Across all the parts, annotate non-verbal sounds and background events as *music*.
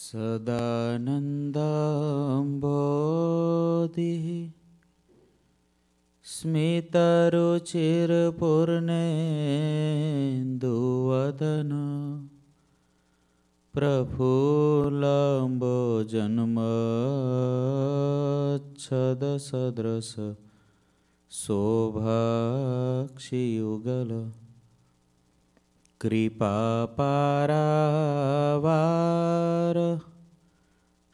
सदानन्दाम्बोधिः स्मितरुचिरपूर्णेन्दुवदन प्रफुल्लम्बो जन्मच्छदसदृश शोभाक्षियुगल कृपापारावार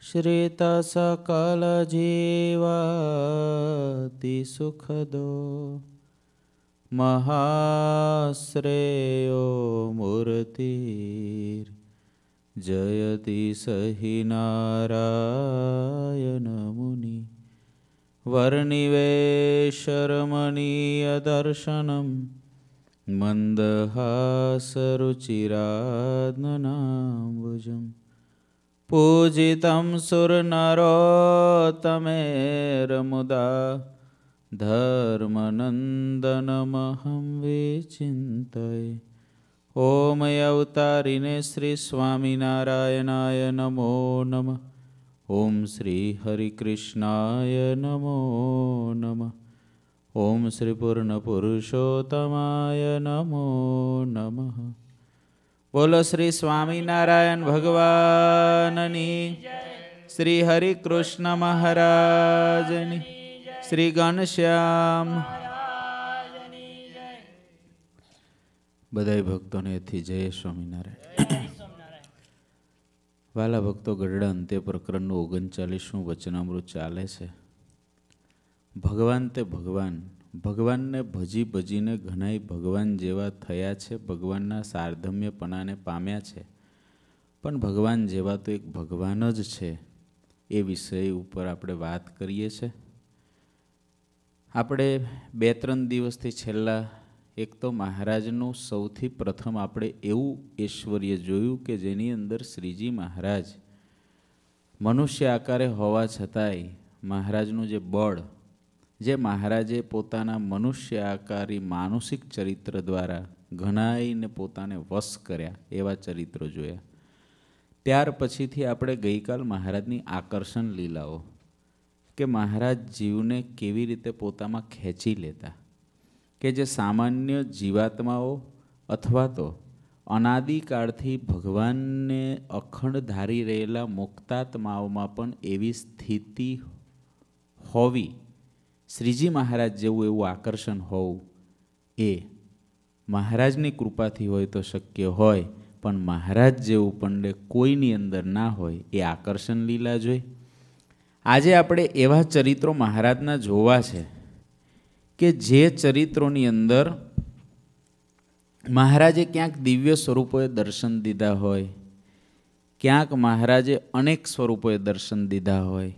श्रितसकलजीवातिसुखदो महाश्रेयो मूर्तिर्जयति सहि नारायणमुनि वर्णिवेशरमणीयदर्शनं मन्दहासरुचिरान् पूजितं सुरनरोतमेरमुदा धर्मनन्दनमहं विचिन्तये। ॐ अवतारिणे श्रीस्वामिनारायणाय नमो नमः। ॐ श्रीहरिकृष्णाय नमो नमः। ઓમ શ્રી પૂર્ણ પુરુષોત્તમાય નમો નમઃ. બોલો શ્રી સ્વામિનારાયણ ભગવાનની, શ્રી હરિકૃષ્ણ મહારાજની, શ્રી ઘનશ્યામ બધાય ભક્તોને એથી જય સ્વામિનારાયણ. વાલા ભક્તો ગઢડા અંતે પ્રકરણનું ઓગણચાલીસમું વચનામૃત ચાલે છે. ભગવાન તે ભગવાન, ભગવાનને ભજી ભજીને ઘણાય ભગવાન જેવા થયા છે, ભગવાનના સાર્ધમ્યપણાને પામ્યા છે. પણ ભગવાન જેવા તો એક ભગવાન જ છે, એ વિષય ઉપર આપણે વાત કરીએ છીએ આપણે બે ત્રણ દિવસથી છેલ્લા, એક તો મહારાજનું સૌથી પ્રથમ આપણે એવું ઐશ્વર્ય જોયું કે જેની અંદર શ્રીજી મહારાજ, મનુષ્ય આકારે હોવા છતાંય મહારાજનું જે બળ જે મહારાજે પોતાના મનુષ્ય આકારી માનસિક ચરિત્ર દ્વારા ઘણાઈને પોતાને વશ કર્યા એવા ચરિત્રો જોયા. ત્યાર પછીથી આપણે ગઈકાલ મહારાજની આકર્ષણ લીલાઓ કે મહારાજ જીવને કેવી રીતે પોતામાં ખેંચી લેતા કે જે સામાન્ય જીવાત્માઓ અથવા તો અનાદિકાળથી ભગવાનને અખંડ ધારી રહેલા મુક્તાત્માઓમાં પણ એવી સ્થિતિ હોવી શ્રીજી મહારાજ જેવું એવું આકર્ષણ હોવું એ મહારાજની કૃપાથી હોય તો શક્ય હોય, પણ મહારાજ જેવું પંડે કોઈની અંદર ના હોય એ આકર્ષણ લીલા જોઈ. આજે આપણે એવા ચરિત્રો મહારાજના જોવા છે કે જે ચરિત્રોની અંદર મહારાજે ક્યાંક દિવ્ય સ્વરૂપોએ દર્શન દીધા હોય, ક્યાંક મહારાજે અનેક સ્વરૂપોએ દર્શન દીધા હોય,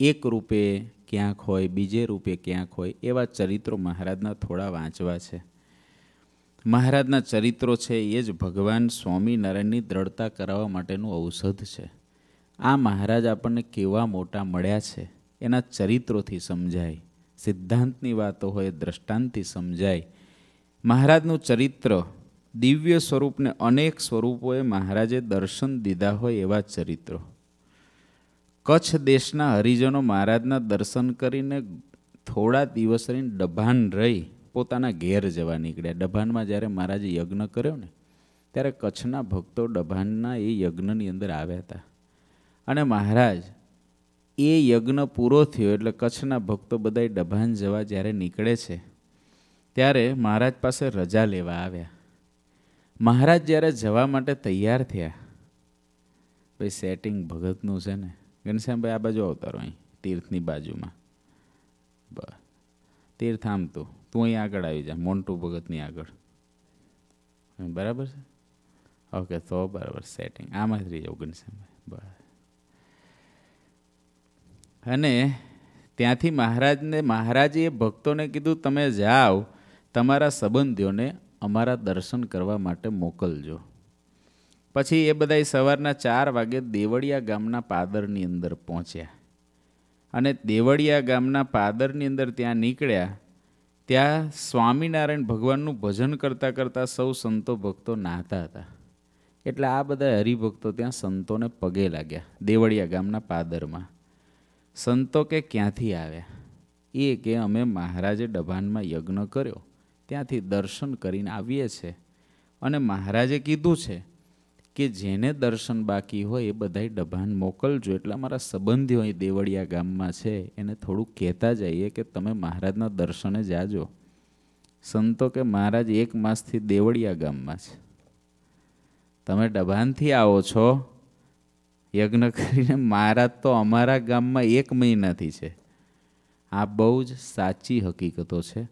એક રૂપે ક્યાંક હોય, બીજે રૂપે ક્યાંક હોય, એવા ચરિત્રો મહારાજના થોડા વાંચવા છે. મહારાજના ચરિત્રો છે એ જ ભગવાન સ્વામિનારાયણની દ્રઢતા કરાવવા માટેનું ઔષધ છે. આ મહારાજ આપણને કેવા મોટા મળ્યા છે, એના ચરિત્રોથી સમજાય, સિદ્ધાંતની વાતો હોય, દ્રષ્ટાંતથી સમજાય. મહારાજનું ચરિત્ર દિવ્ય સ્વરૂપને અનેક સ્વરૂપોએ મહારાજે દર્શન દીધા હોય એવા ચરિત્રો. કચ્છ દેશના હરિજનો મહારાજના દર્શન કરીને થોડા દિવસ રહીને ડભાન રહી, પોતાના ઘેર જવા નીકળ્યા. ડભાનમાં જ્યારે મહારાજે યજ્ઞ કર્યો ને, ત્યારે કચ્છના ભક્તો ડભાનના એ યજ્ઞની અંદર આવ્યા હતા. અને મહારાજ, એ યજ્ઞ પૂરો થયો એટલે કચ્છના ભક્તો બધાય ડભાન જવા જ્યારે નીકળે છે, ત્યારે મહારાજ પાસે રજા લેવા આવ્યા. મહારાજ જ્યારે જવા માટે તૈયાર થયા, ભાઈ સેટિંગ ભગતનું છે ને ઘનશ્યામભાઈ, આ બાજુ અવતારો અહીં, તીર્થની બાજુમાં. બસ. તીર્થ આમ તું. તું અહીં આગળ આવી જા, મોન્ટુ ભગતની આગળ. બરાબર છે? ઓકે, તો બરાબર સેટિંગ આમાં જ રહી જાઉં ઘનશ્યામભાઈ. બસ. અને ત્યાંથી મહારાજને, મહારાજે ભક્તોને કીધું, તમે જાઓ, તમારા સંબંધીઓને અમારા દર્શન કરવા માટે મોકલજો. પછી એ બધા સવારના ચાર વાગે દેવળિયા ગામના પાદરની અંદર પહોંચ્યા. અને દેવળિયા ગામના પાદરની અંદર ત્યાં નીકળ્યા, ત્યાં સ્વામિનારાયણ ભગવાનનું ભજન કરતાં કરતાં સૌ સંતો ભક્તો નાહતા હતા. એટલે આ બધા હરિભક્તો ત્યાં સંતોને પગે લાગ્યા દેવળિયા ગામના પાદરમાં. સંતો કે ક્યાંથી આવ્યા? એ કે અમે મહારાજે ડભાનમાં યજ્ઞ કર્યો, ત્યાંથી દર્શન કરીને આવીએ છીએ અને મહારાજે કીધું છે કે જેને દર્શન બાકી હોય એ બધાય ડભાન મોકલજો. એટલે અમારા સંબંધીઓ અહીં દેવળિયા ગામમાં છે, એને થોડુંક કહેતા જઈએ કે તમે મહારાજના દર્શને જાજો. સંતો કે મહારાજ એક માસથી દેવળિયા ગામમાં છે. તમે ડભાનથી આવો છો, યજ્ઞ કરીને મહારાજ તો અમારા ગામમાં એક મહિનાથી છે. આ બહુ જ સાચી હકીકતો છે.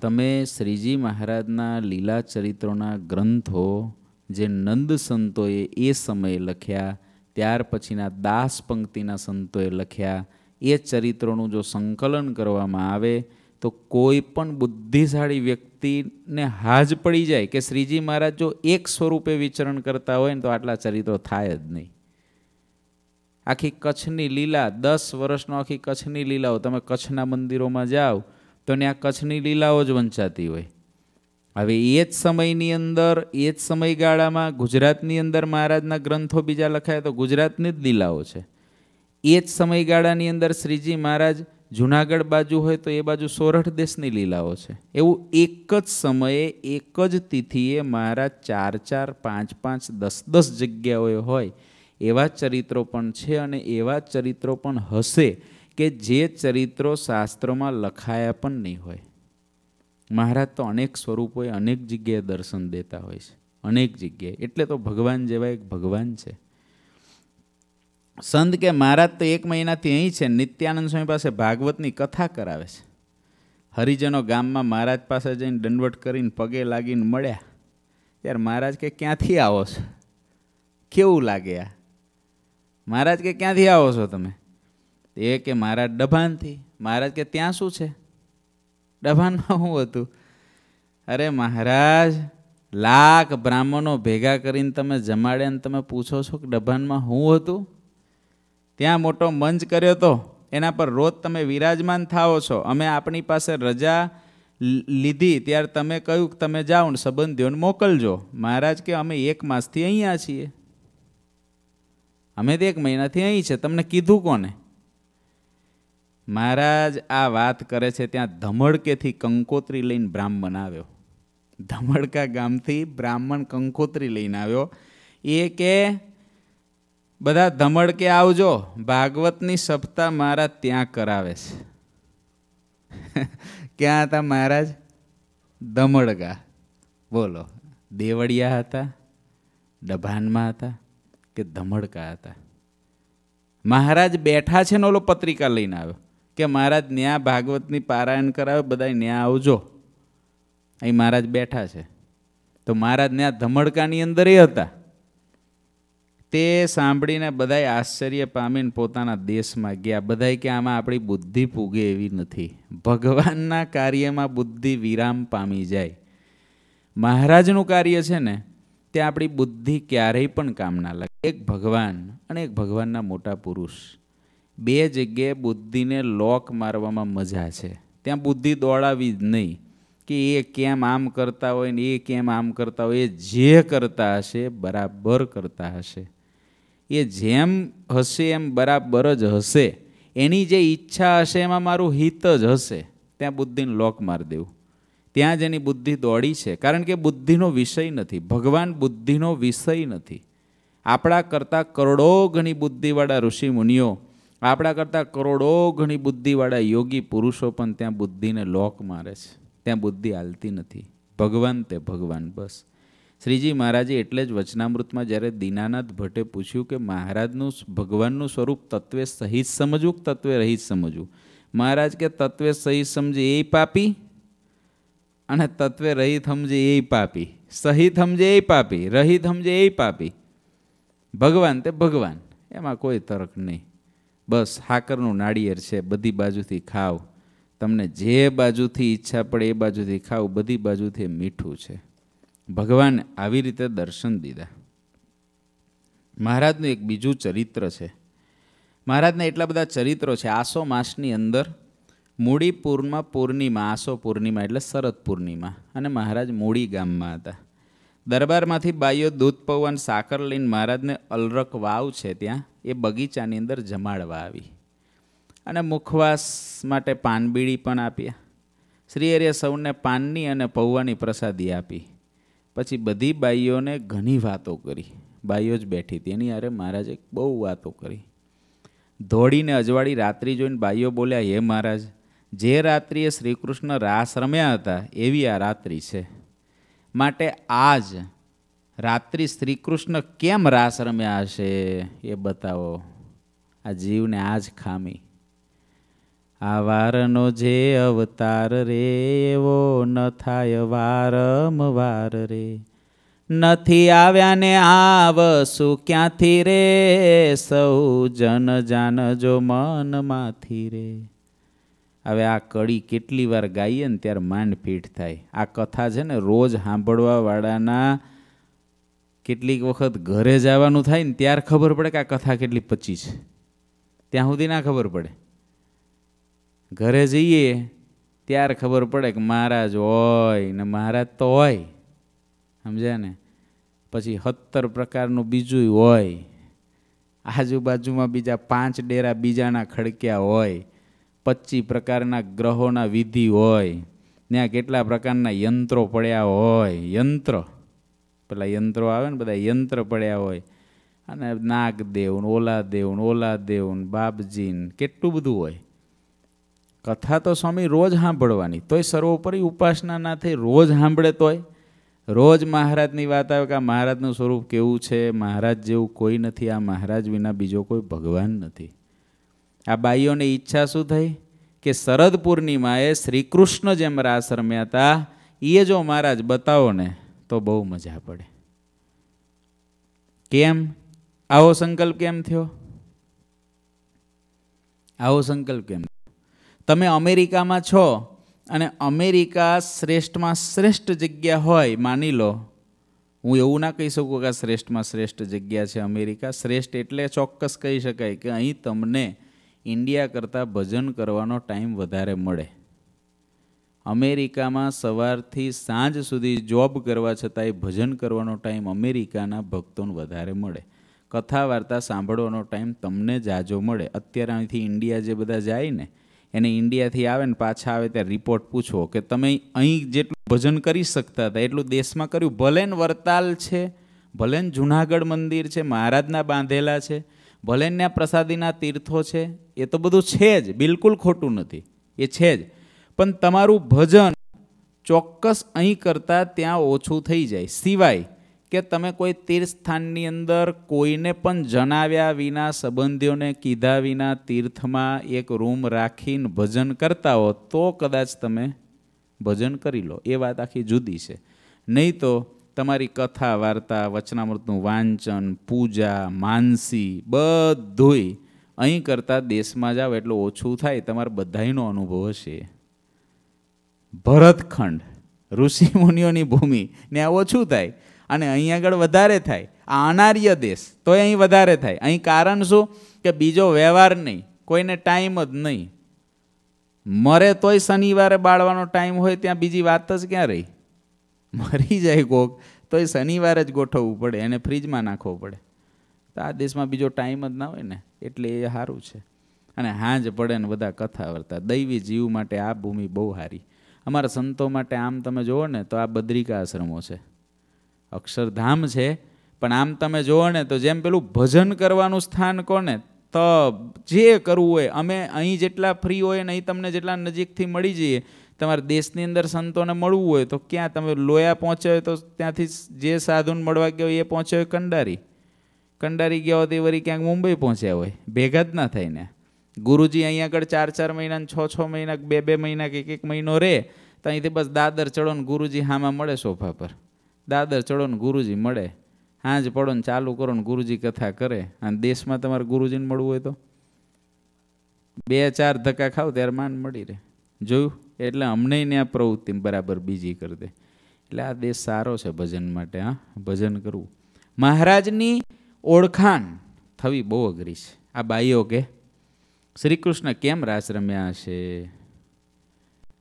તમે શ્રીજી મહારાજના લીલા ચરિત્રોના ગ્રંથો જે નંદ સંતોએ એ સમયે લખ્યા, ત્યાર પછીના દાસ પંક્તિના સંતોએ લખ્યા, એ ચરિત્રોનું જો સંકલન કરવામાં આવે, તો કોઈ પણ બુદ્ધિશાળી વ્યક્તિને હાજ પડી જાય કે શ્રીજી મહારાજ જો એક સ્વરૂપે વિચરણ કરતા હોય ને તો આટલા ચરિત્રો થાય જ નહીં. આખી કચ્છની લીલા, દસ વર્ષનો આખી કચ્છની લીલાઓ, તમે કચ્છના મંદિરોમાં જાઓ, તો ત્યાં કચ્છની લીલાઓ જ વંચાતી હોય. હવે એ જ સમયની અંદર, એ જ સમયગાળામાં ગુજરાતની અંદર મહારાજના ગ્રંથો બીજા લખાયા તો ગુજરાતની જ લીલાઓ છે. એ જ સમયગાળાની અંદર શ્રીજી મહારાજ જુનાગઢ બાજુ હોય તો એ બાજુ સોરઠ દેશની લીલાઓ છે. એવું એક જ સમયે, એક જ તિથિએ મહારાજ ચાર ચાર, પાંચ પાંચ, દસ દસ જગ્યાઓએ હોય, એવા ચરિત્રો પણ છે અને એવા ચરિત્રો પણ હશે કે જે ચરિત્રો શાસ્ત્રોમાં લખાયા પણ નહીં હોય. મહારાજ તો અનેક સ્વરૂપોએ અનેક જગ્યાએ દર્શન દેતા હોય છે. અનેક જગ્યાએ. એટલે તો ભગવાન જેવા એક ભગવાન છે. સંત કે મહારાજ તો એક મહિનાથી અહીં છે, નિત્યાનંદ સ્વામી પાસે ભાગવતની કથા કરાવે છે. હરિજનો ગામમાં મહારાજ પાસે જઈને દંડવટ કરીને પગે લાગીને મળ્યા. ત્યારે મહારાજ કે, ક્યાંથી આવો છો? કેવું લાગે આ? મહારાજ કે, ક્યાંથી આવો છો તમે? એ કે, મહારાજ ડભાનથી મહારાજ કે, ત્યાં શું છે? ડભાનમાં શું હતું? અરે મહારાજ, લાખ બ્રાહ્મણો ભેગા કરીને તમે જમાડે ને તમે પૂછો છો કે ડભાનમાં શું હતું? ત્યાં મોટો મંચ કર્યો તો એના પર રોજ તમે વિરાજમાન થાઓ છો. અમે આપણી પાસે રજા લીધી, ત્યારે તમે કહ્યું કે તમે જાઓ ને સંબંધીઓને મોકલજો. મહારાજ કે અમે એક માસથી અહીંયા છીએ. અમે તો એક મહિનાથી અહીં છે. તમને કીધું કોને? મહારાજ આ વાત કરે છે ત્યાં ધમડકેથી કંકોત્રી લઈને બ્રાહ્મણ આવ્યો. ધમડકા ગામથી બ્રાહ્મણ કંકોત્રી લઈને આવ્યો. એ કે, બધા ધમડકે આવજો, ભાગવતની સપ્તાહ મારા ત્યાં કરાવે છે. *laughs* ક્યાં હતા મહારાજ? ધમડકા બોલો, દેવળિયા હતા, ડભાનમાં હતા કે ધમડકા હતા? મહારાજ બેઠા છે ને ઓલો પત્રિકા લઈને આવ્યો. કે મહારાજ ન્યા ભાગવતની પારાયણ કરાવે બધા ન્યા આવજો. અહીં મહારાજ બેઠા છે. તો મહારાજ ન્યા ધમડકાની અંદર એ હતા. તે સાંભળીને બધાય આશ્ચર્ય પામીને પોતાના દેશમાં ગયા. બધાય કે આમાં આપણી બુદ્ધિ પૂગે એવી નથી. ભગવાનના કાર્યમાં બુદ્ધિ વિરામ પામી જાય. મહારાજનું કાર્ય છે ને તે આપણી બુદ્ધિ ક્યારેય પણ કામ ના લાગે. એક ભગવાન અને એક ભગવાનના મોટા પુરુષ. બે જગ્યાએ બુદ્ધિને લોક મારવામાં મજા છે. ત્યાં બુદ્ધિ દોડાવી જ નહીં કે એ કેમ આમ કરતા હોય ને એ કેમ આમ કરતા હોય, એ જે કરતા હશે બરાબર કરતા હશે. એ જેમ હશે એમ બરાબર જ હશે. એની જે ઈચ્છા હશે એમાં મારું હિત જ હશે. ત્યાં બુદ્ધિને લોક મારી દેવું. ત્યાં જ એની બુદ્ધિ દોડી છે. કારણ કે બુદ્ધિનો વિષય નથી. ભગવાન બુદ્ધિનો વિષય નથી. આપણા કરતાં કરોડો ઘણી બુદ્ધિવાળા ઋષિ મુનિઓ આપણા કરતાં કરોડો ઘણી બુદ્ધિવાળા યોગી પુરુષો પણ ત્યાં બુદ્ધિને લોક મારે છે. ત્યાં બુદ્ધિ હાલતી નથી. ભગવાન તે ભગવાન બસ. શ્રીજી મહારાજે એટલે જ વચનામૃતમાં જ્યારે દીનાનાથ ભટ્ટે પૂછ્યું કે મહારાજનું ભગવાનનું સ્વરૂપ તત્વે સહિત સમજવું કે તત્વે રહિત સમજવું? મહારાજ કે તત્વે સહિત સમજે એ પાપી અને તત્વે રહિત સમજે એ પાપી. સહિત સમજે એ પાપી, રહિત સમજે એ પાપી. ભગવાન તે ભગવાન. એમાં કોઈ તર્ક નહીં. બસ હાકરનું નાળિયેર છે, બધી બાજુથી ખાવ. તમને જે બાજુથી ઈચ્છા પડે એ બાજુથી ખાવ, બધી બાજુથી મીઠું છે. ભગવાન આવી રીતે દર્શન દીધા. મહારાજનું એક બીજું ચરિત્ર છે. મહારાજના એટલા બધા ચરિત્રો છે. આસો માસની અંદર મૂડી પૂર્ણમાં પૂર્ણિમા, આસો પૂર્ણિમા એટલે શરદ પૂર્ણિમા અને મહારાજ મૂડી ગામમાં હતા. દરબારમાંથી બાઈઓ દૂધ પૌવાન સાકર લઈને મહારાજને અલરક વાવ છે ત્યાં, એ બગીચાની અંદર જમાડવા આવી. અને મુખવાસ માટે પાનબીડી પણ આપ્યા. શ્રી હરિએ સૌને પાનની અને પૌવાની પ્રસાદી આપી. પછી બધી બાઈઓને ઘણી વાતો કરી. બાઈઓ જ બેઠી હતી. એની યારે મહારાજે બહુ વાતો કરી. ધોળીને અજવાળી રાત્રિ જોઈને બાઈઓ બોલ્યા, હે મહારાજ, જે રાત્રિએ શ્રીકૃષ્ણ રાસ રમ્યા હતા, એવી આ રાત્રિ છે. માટે આજ રાત્રિ શ્રીકૃષ્ણ કેમ રાસ રમ્યા હશે એ બતાવો. આ જીવને આ જ ખામી. આ વારનો જે અવતાર રે, એવો ન થાય વારમવાર રે. નથી આવ્યા ને આવશું ક્યાંથી રે, સૌ જન જાનજો મનમાંથી રે. હવે આ કડી કેટલી વાર ગાઈએ ને ત્યારે માંડ ફીટ થાય. આ કથા છે ને રોજ સાંભળવાવાળાના કેટલીક વખત ઘરે જવાનું થાય ને ત્યારે ખબર પડે કે આ કથા કેટલી પચી છે. ત્યાં સુધી ના ખબર પડે. ઘરે જઈએ ત્યારે ખબર પડે કે મહારાજ હોય ને મહારાજ તો હોય. સમજ્યા ને? પછી સત્તર પ્રકારનું બીજું હોય. આજુબાજુમાં બીજા પાંચ ડેરા બીજાના ખડક્યા હોય. પચીસ પ્રકારના ગ્રહોના વિધિ હોય, ત્યાં કેટલા પ્રકારના યંત્રો પડ્યા હોય, યંત્ર. પેલા યંત્રો આવે ને, બધા યંત્ર પડ્યા હોય. અને નાગદેવ ને ઓલા દેવન ઓલા દેવ ને, બાપજી કેટલું બધું હોય. કથા તો સ્વામી રોજ સાંભળવાની, તોય સર્વોપરી ઉપાસના ના થઈ, રોજ સાંભળે તોય. રોજ મહારાજની વાત આવે કે આ મહારાજનું સ્વરૂપ કેવું છે? મહારાજ જેવું કોઈ નથી, આ મહારાજ વિના બીજો કોઈ ભગવાન નથી. આ બાઈઓની ઈચ્છા શું થઈ? કે શરદ પૂર્ણિમાએ શ્રી કૃષ્ણ જેમ રાસ રમ્યા હતા એ જો મહારાજ બતાવો ને, તો બહુ મજા પડે. કેમ? આવો સંકલ્પ કેમ થયો? આવો સંકલ્પ કેમ? તમે અમેરિકામાં છો અને અમેરિકા શ્રેષ્ઠમાં શ્રેષ્ઠ જગ્યા હોય, માની લો. હું એવું ના કહી શકું કે શ્રેષ્ઠમાં શ્રેષ્ઠ જગ્યા છે અમેરિકા. શ્રેષ્ઠ એટલે ચોક્કસ કહી શકાય કે અહીં તમને ઇન્ડિયા કરતાં ભજન કરવાનો ટાઈમ વધારે મળે. અમેરિકામાં સવારથી સાંજ સુધી જોબ કરવા છતાંય ભજન કરવાનો ટાઈમ અમેરિકાના ભક્તોને વધારે મળે. કથા વાર્તા સાંભળવાનો ટાઈમ તમને જાજો મળે. અત્યારે અહીંથી ઇન્ડિયા જે બધા જાય ને, એને ઇન્ડિયાથી આવે ને, પાછા આવે ત્યારે રિપોર્ટ પૂછો કે તમે અહીં જેટલું ભજન કરી શકતા હતા, એટલું દેશમાં કર્યું. ભલે વરતાલ છે ભલે જુનાગઢ મંદિર છે, મહારાજના બાંધેલા છે ભલે પ્રસાદીના તીર્થો છે, એ તો બધું છે જ, બિલકુલ ખોટું નથી. એ છે જ. પણ તમારું ભજન ચોક્કસ અહીં કરતાં ત્યાં ઓછું થઈ જાય. સિવાય કે તમે કોઈ તીર્થસ્થાનની અંદર કોઈને પણ જણાવ્યા વિના, સંબંધીઓને કીધા વિના તીર્થમાં એક રૂમ રાખીને ભજન કરતા હો, તો કદાચ તમે ભજન કરી લો. એ વાત આખી જુદી છે. નહીં તો તમારી કથા, વાર્તા, વચનામૃતનું વાંચન, પૂજા, માનસી બધુંય અહીં કરતાં દેશમાં જાઓ એટલું ઓછું થાય. તમારે બધાયનો અનુભવ હશે. ભરતખંડ, ઋષિ મુનિઓની ભૂમિ ને આ ઓછું થાય અને અહીં આગળ વધારે થાય. આ અનાર્ય દેશ તોય અહીં વધારે થાય. અહીં કારણ શું? કે બીજો વ્યવહાર નહીં. કોઈને ટાઈમ જ નહીં. મરે તોય શનિવારે બાળવાનો ટાઈમ હોય ત્યાં બીજી વાત જ ક્યાં રહી? મરી જાય કોક, તો એ શનિવારે જ ગોઠવવું પડે, એને ફ્રીજમાં નાખવો પડે. તો આ દેશમાં બીજો ટાઈમ જ ના હોય ને, એટલે એ સારું છે. અને હાંજ પડે ને બધા કથા વર્તા. દૈવી જીવ માટે આ ભૂમિ બહુ સારી અમારા સંતો માટે આમ તમે જુઓ ને, તો આ બદ્રિકા આશ્રમો છે. અક્ષરધામ છે, પણ આમ તમે જુઓ ને, તો જેમ પેલું ભજન કરવાનું સ્થાન કોને તો જે કરવું હોય, અમે અહીં જેટલા ફ્રી હોય ને, અહીં તમને જેટલા નજીકથી મળી જઈએ તમારે દેશની અંદર સંતોને મળવું હોય તો ક્યાં તમે લોયા પહોંચ્યા હોય તો ત્યાંથી જે સાધુને મળવા ગયો એ પહોંચ્યો હોય કંડારી. કંડારી ગયા હોય તે વળી ક્યાંક મુંબઈ પહોંચ્યા હોય. ભેગા જ ના થાય ને ગુરુજી અહીંયા આગળ ચાર ચાર મહિના છ છ મહિના બે બે મહિના કે એક મહિનો રહે, તો અહીંથી બસ દાદર ચડો ને ગુરુજી હામાં મળે સોફા પર. દાદર ચડો ને ગુરુજી મળે. હાજ પડો ને ચાલુ કરો ને ગુરુજી કથા કરે. અને દેશમાં તમારે ગુરુજીને મળવું હોય તો? બે ચાર ધક્કા ખાવ ત્યારે માન મળી રહે. જોયું? એટલે અમને ત્યાં પ્રવૃત્તિ બરાબર બીજી કરી દે. એટલે આ દેશ સારો છે ભજન માટે, હા. ભજન કરવું. મહારાજની ઓળખાણ થવી બહુ અઘરી છે. આ બાઈઓ કે શ્રી કૃષ્ણ કેમ રાસ રમ્યા હશે?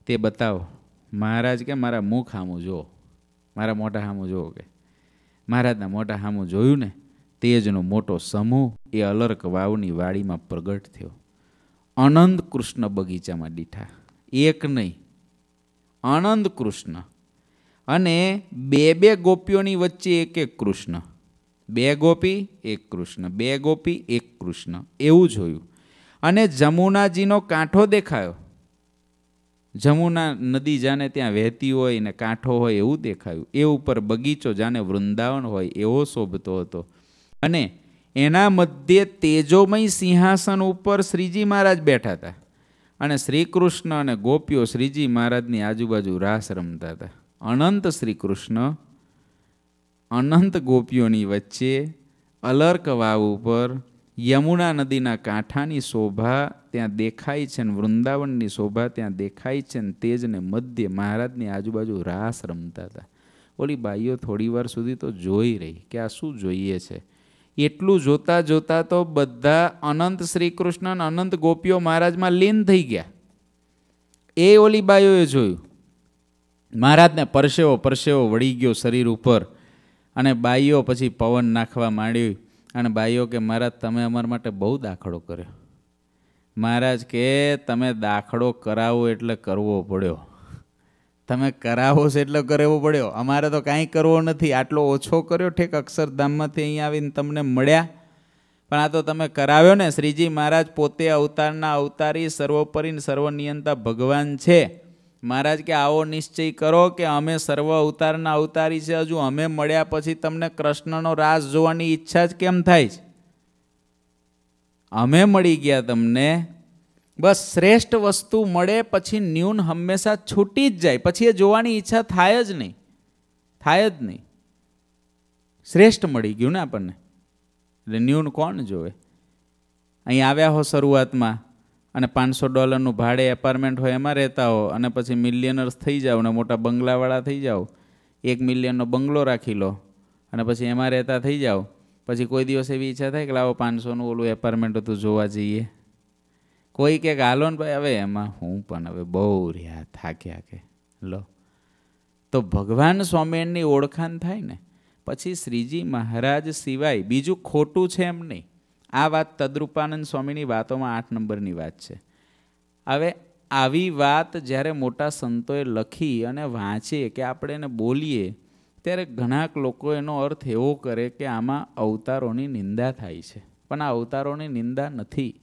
તે બતાવો. મહારાજ કે, મારા મુખ સામું જુઓ. મારા મોટા સામું જુઓ કે. મહારાજના મોટા સામું જોયું ને, તેજનો મોટો સમૂહ એ અલર્ક વાવની વાડીમાં પ્રગટ થયો. અનંત કૃષ્ણ બગીચામાં દીઠા. એક નહીં. આનંદ કૃષ્ણ. અને બે બે ગોપીઓની વચ્ચે એક એક કૃષ્ણ. બે ગોપી, એક કૃષ્ણ. બે ગોપી, એક કૃષ્ણ. એવું જોયું અને જમુનાજીનો કાંઠો દેખાયો. જમુના નદી જાણે ત્યાં વહેતી હોય ને કાંઠો હોય એવું દેખાયું. એ ઉપર બગીચો જાણે વૃંદાવન હોય એવો શોભતો હતો. અને એના મધ્યે તેજોમય સિંહાસન ઉપર શ્રીજી મહારાજ બેઠા હતા. અને શ્રી કૃષ્ણ અને ગોપીઓ શ્રીજી મહારાજની આજુબાજુ રાસ રમતા હતા. અનંત શ્રી કૃષ્ણ અનંત ગોપીઓની વચ્ચે અલર્ક વાવ ઉપર યમુના નદીના કાંઠાની શોભા ત્યાં દેખાય છે ને વૃંદાવનની શોભા ત્યાં દેખાય છે ને તેજને મધ્ય મહારાજની આજુબાજુ રાસ રમતા હતા. ઓલી બાઈઓ થોડી વાર સુધી તો જોઈ રહી કે આ શું જોઈએ છે? એટલું જોતા જોતા તો બધા અનંત શ્રી કૃષ્ણ અને અનંત ગોપીઓ મહારાજમાં લીન થઈ ગયા. એ ઓલી બાઈઓએ જોયું. મહારાજને પરસેવો પરસેવો વળી ગયો શરીર ઉપર અને બાઈઓ પછી પવન નાખવા માંડ્યું અને બાઈઓ કે, મહારાજ, તમે અમારા માટે બહુ દાખલો કર્યો. મહારાજ કે, તમે દાખલો કરાવો એટલે કરવો પડ્યો. તમે કરાવો છો એટલે કરવો પડ્યો. અમારે તો કાંઈ કરવો નથી. આટલો ઓછો કર્યો ઠેક અક્ષરધામમાંથી અહીંયા આવીને તમને મળ્યા. પણ આ તો તમે કરાવ્યો ને. શ્રીજી મહારાજ પોતે અવતારના અવતારી, સર્વોપરી સર્વનિયંતા ભગવાન છે. મહારાજ કે આવો નિશ્ચય કરો કે અમે સર્વ અવતારના અવતારી છે હજુ. અમે મળ્યા પછી તમને કૃષ્ણનો રાસ જોવાની ઈચ્છા જ કેમ થાય છે? અમે મળી ગયા તમને. બસ શ્રેષ્ઠ વસ્તુ મળે પછી ન્યૂન હંમેશા છૂટી જ જાય. પછી એ જોવાની ઈચ્છા થાય જ નહીં. થાય જ નહીં. શ્રેષ્ઠ મળી ગયું ને આપણને? એટલે ન્યૂન કોણ જોવે? અહીં આવ્યા હો શરૂઆતમાં અને પાંચસો ડોલરનું ભાડે એપાર્ટમેન્ટ હોય એમાં રહેતા હો અને પછી મિલિયનર્સ થઈ જાઓ ને મોટા બંગલાવાળા થઈ જાઓ. એક મિલિયનનો બંગલો રાખી લો અને પછી એમાં રહેતા થઈ જાઓ. પછી કોઈ દિવસ એવી ઈચ્છા થાય કે લાવો પાંચસોનું ઓલું એપાર્ટમેન્ટ હતું જોવા જઈએ. કોઈ કે હાલો ને ભાઈ, હવે એમાં હું પણ હવે બહુ રહ્યા થાક્યા કે લો. તો ભગવાન સ્વામિનારાયણની ઓળખાણ થાય ને, પછી શ્રીજી મહારાજ સિવાય બીજું ખોટું છે એમ નહીં. આ વાત તદ્રુપાનંદ સ્વામીની વાતોમાં આઠ નંબરની વાત છે. હવે આવી વાત જ્યારે મોટા સંતોએ લખી અને વાંચીએ કે આપણે એને બોલીએ, ત્યારે ઘણાક લોકો એનો અર્થ એવો કરે કે આમાં અવતારોની નિંદા થાય છે. પણ આ અવતારોની નિંદા નથી.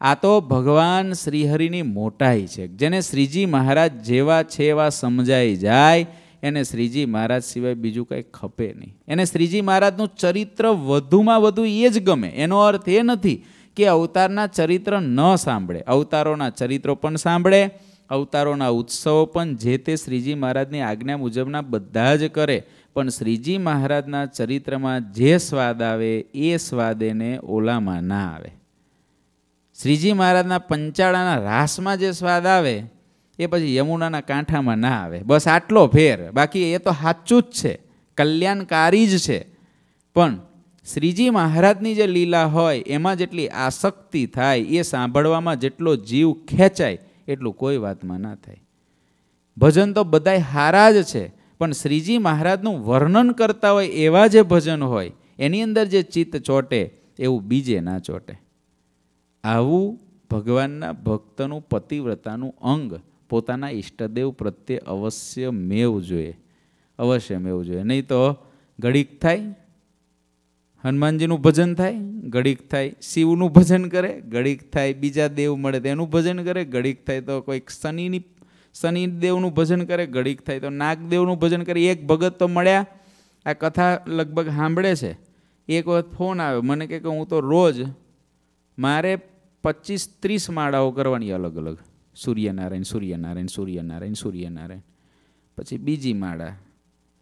આ તો ભગવાન શ્રીહરિની મોટાઈ છે. જેને શ્રીજી મહારાજ જેવા છે એવા સમજાઈ જાય, એને શ્રીજી મહારાજ સિવાય બીજું કંઈ ખપે નહીં. એને શ્રીજી મહારાજનું ચરિત્ર વધુમાં વધુ એ જ ગમે. એનો અર્થ એ નથી કે અવતારના ચરિત્ર ન સાંભળે. અવતારોના ચરિત્રો પણ સાંભળે, અવતારોના ઉત્સવો પણ જે તે શ્રીજી મહારાજની આજ્ઞા મુજબના બધા જ કરે. પણ શ્રીજી મહારાજના ચરિત્રમાં જે સ્વાદ આવે, એ સ્વાદ એને ઓલામાં ના આવે. શ્રીજી મહારાજના પંચાળાના રાસમાં જે સ્વાદ આવે, એ પછી યમુનાના કાંઠામાં ના આવે. બસ આટલો ફેર. બાકી એ તો સાચું જ છે. કલ્યાણકારી જ છે. પણ શ્રીજી મહારાજની જે લીલા હોય, એમાં જેટલી આસક્તિ થાય, એ સાંભળવામાં જેટલો જીવ ખેંચાય, એટલું કોઈ વાતમાં ના થાય. ભજન તો બધાય હારા જ છે. પણ શ્રીજી મહારાજનું વર્ણન કરતા હોય એવા જે ભજન હોય, એની અંદર જે ચિત્ત ચોટે, એવું બીજે ના ચોટે. આવું ભગવાનના ભક્તનું પતિવ્રતાનું અંગ પોતાના ઈષ્ટદેવ પ્રત્યે અવશ્ય મેવું જોઈએ. અવશ્ય મેવું જોઈએ. નહીં તો ઘડીક થાય, હનુમાનજીનું ભજન થાય, ઘડીક થાય શિવનું ભજન કરે, ઘડીક થાય બીજા દેવ મળે તેનું ભજન કરે, ઘડીક થાય તો કોઈક શનિની, શનિ દેવનું ભજન કરે, ઘડીક થાય તો નાગદેવનું ભજન કરે. એક ભગત તો મળ્યા, આ કથા લગભગ સાંભળે છે. એક વખત ફોન આવ્યો. મને કે હું તો રોજ મારે પચીસ ત્રીસ માળાઓ કરવાની અલગ અલગ. સૂર્યનારાયણ સૂર્યનારાયણ સૂર્યનારાયણ સૂર્યનારાયણ. પછી બીજી માળા,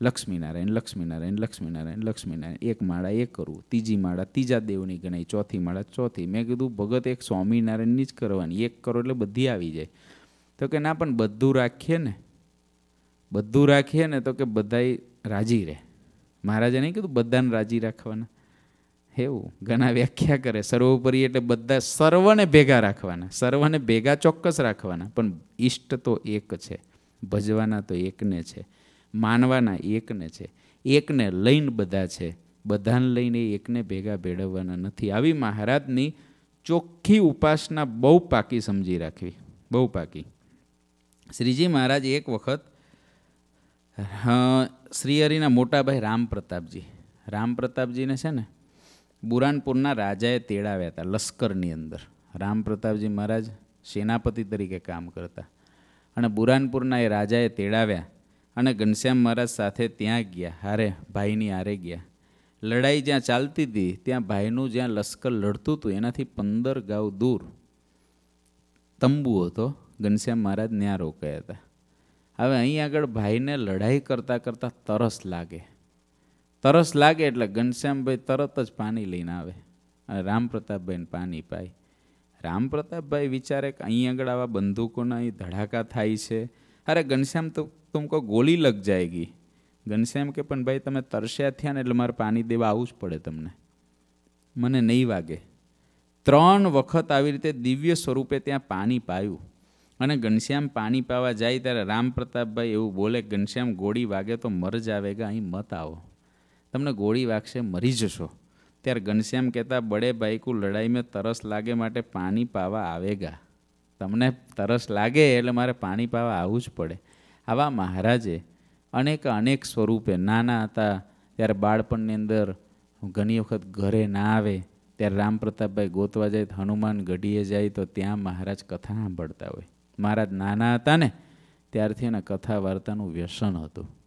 લક્ષ્મીનારાયણ લક્ષ્મીનારાયણ લક્ષ્મીનારાયણ લક્ષ્મીનારાયણ. એક માળા એક કરવું. ત્રીજી માળા ત્રીજા દેવની ગણાય. ચોથી માળા ચોથી. મેં કીધું, ભગત એક સ્વામિનારાયણની જ કરવાની. એક કરો એટલે બધી આવી જાય. તો કે ના, પણ બધું રાખીએ ને. બધું રાખીએ ને તો કે બધાય રાજી રહે. મહારાજે નહીં કીધું, બધાને રાજી રાખવાના. એવું, ઘણા વ્યાખ્યા કરે. સર્વોપરી એટલે બધા સર્વને ભેગા રાખવાના. સર્વને ભેગા ચોક્કસ રાખવાના. પણ ઈષ્ટ તો એક છે. ભજવાના તો એકને છે. માનવાના એકને છે. એકને લઈને બધા છે. બધાને લઈને એકને ભેગા ભેળવવાના નથી. આવી મહારાજની ચોખ્ખી ઉપાસના બહુ પાકી સમજી રાખવી. બહુ પાકી. શ્રીજી મહારાજ એક વખત શ્રીહરિના મોટાભાઈ રામ પ્રતાપજી રામ પ્રતાપજીને છે ને બુરાનપુરના રાજાએ તેડાવ્યા હતા લશ્કરની અંદર. રામ પ્રતાપજી મહારાજ સેનાપતિ તરીકે કામ કરતા. અને બુરાનપુરના એ રાજાએ તેડાવ્યા અને ઘનશ્યામ મહારાજ સાથે ત્યાં ગયા. હારે ભાઈની હારે ગયા. લડાઈ જ્યાં ચાલતી હતી, ત્યાં ભાઈનું જ્યાં લશ્કર લડતું હતું, એનાથી પંદર ગાઉ દૂર તંબુ હતો. ઘનશ્યામ મહારાજ ત્યાં રોકાયા હતા. હવે અહીં આગળ ભાઈને લડાઈ કરતાં કરતાં તરસ લાગે. તરસ લાગે એટલે ઘનશ્યામભાઈ તરત જ પાણી લઈને આવે. અને રામપ્રતાપભાઈને પાણી પાય રામપ્રતાપભાઈ વિચારે કે અહીં આગળ આવા બંદૂકોના અહીં ધડાકા થાય છે. અરે ઘનશ્યામ તો તુમકો ગોળી લગ જાયગી. ઘનશ્યામ કે પણ ભાઈ તમે તરસ્યા થયા ને એટલે મારે પાણી દેવા આવવું જ પડે તમને. મને નહીં વાગે. ત્રણ વખત આવી રીતે દિવ્ય સ્વરૂપે ત્યાં પાણી પાયું. અને ઘનશ્યામ પાણી પાવા જાય ત્યારે રામ પ્રતાપભાઈ એવું બોલે, ઘનશ્યામ, ગોળી વાગે તો મર જ આવેગા અહીં મત આવો. તમને ગોળી વાગશે, મરી જશો. ત્યારે ઘનશ્યામ કહેતા બડે બાઈકુ લડાઈ મેં તરસ લાગે માટે પાણી પાવા આવેગા. તમને તરસ લાગે એટલે મારે પાણી પાવા આવવું જ પડે. આવા મહારાજે, અનેક અનેક સ્વરૂપે નાના હતા. ત્યારે બાળપણની અંદર ઘણી વખત ઘરે ના આવે. ત્યારે રામ પ્રતાપભાઈ ગોતવા જાય, તો હનુમાન ગઢીએ જાય, તો ત્યાં મહારાજ કથા સાંભળતા હોય. મહારાજ નાના હતા ને, ત્યારથી એના કથા વાર્તાનું વ્યસન હતું.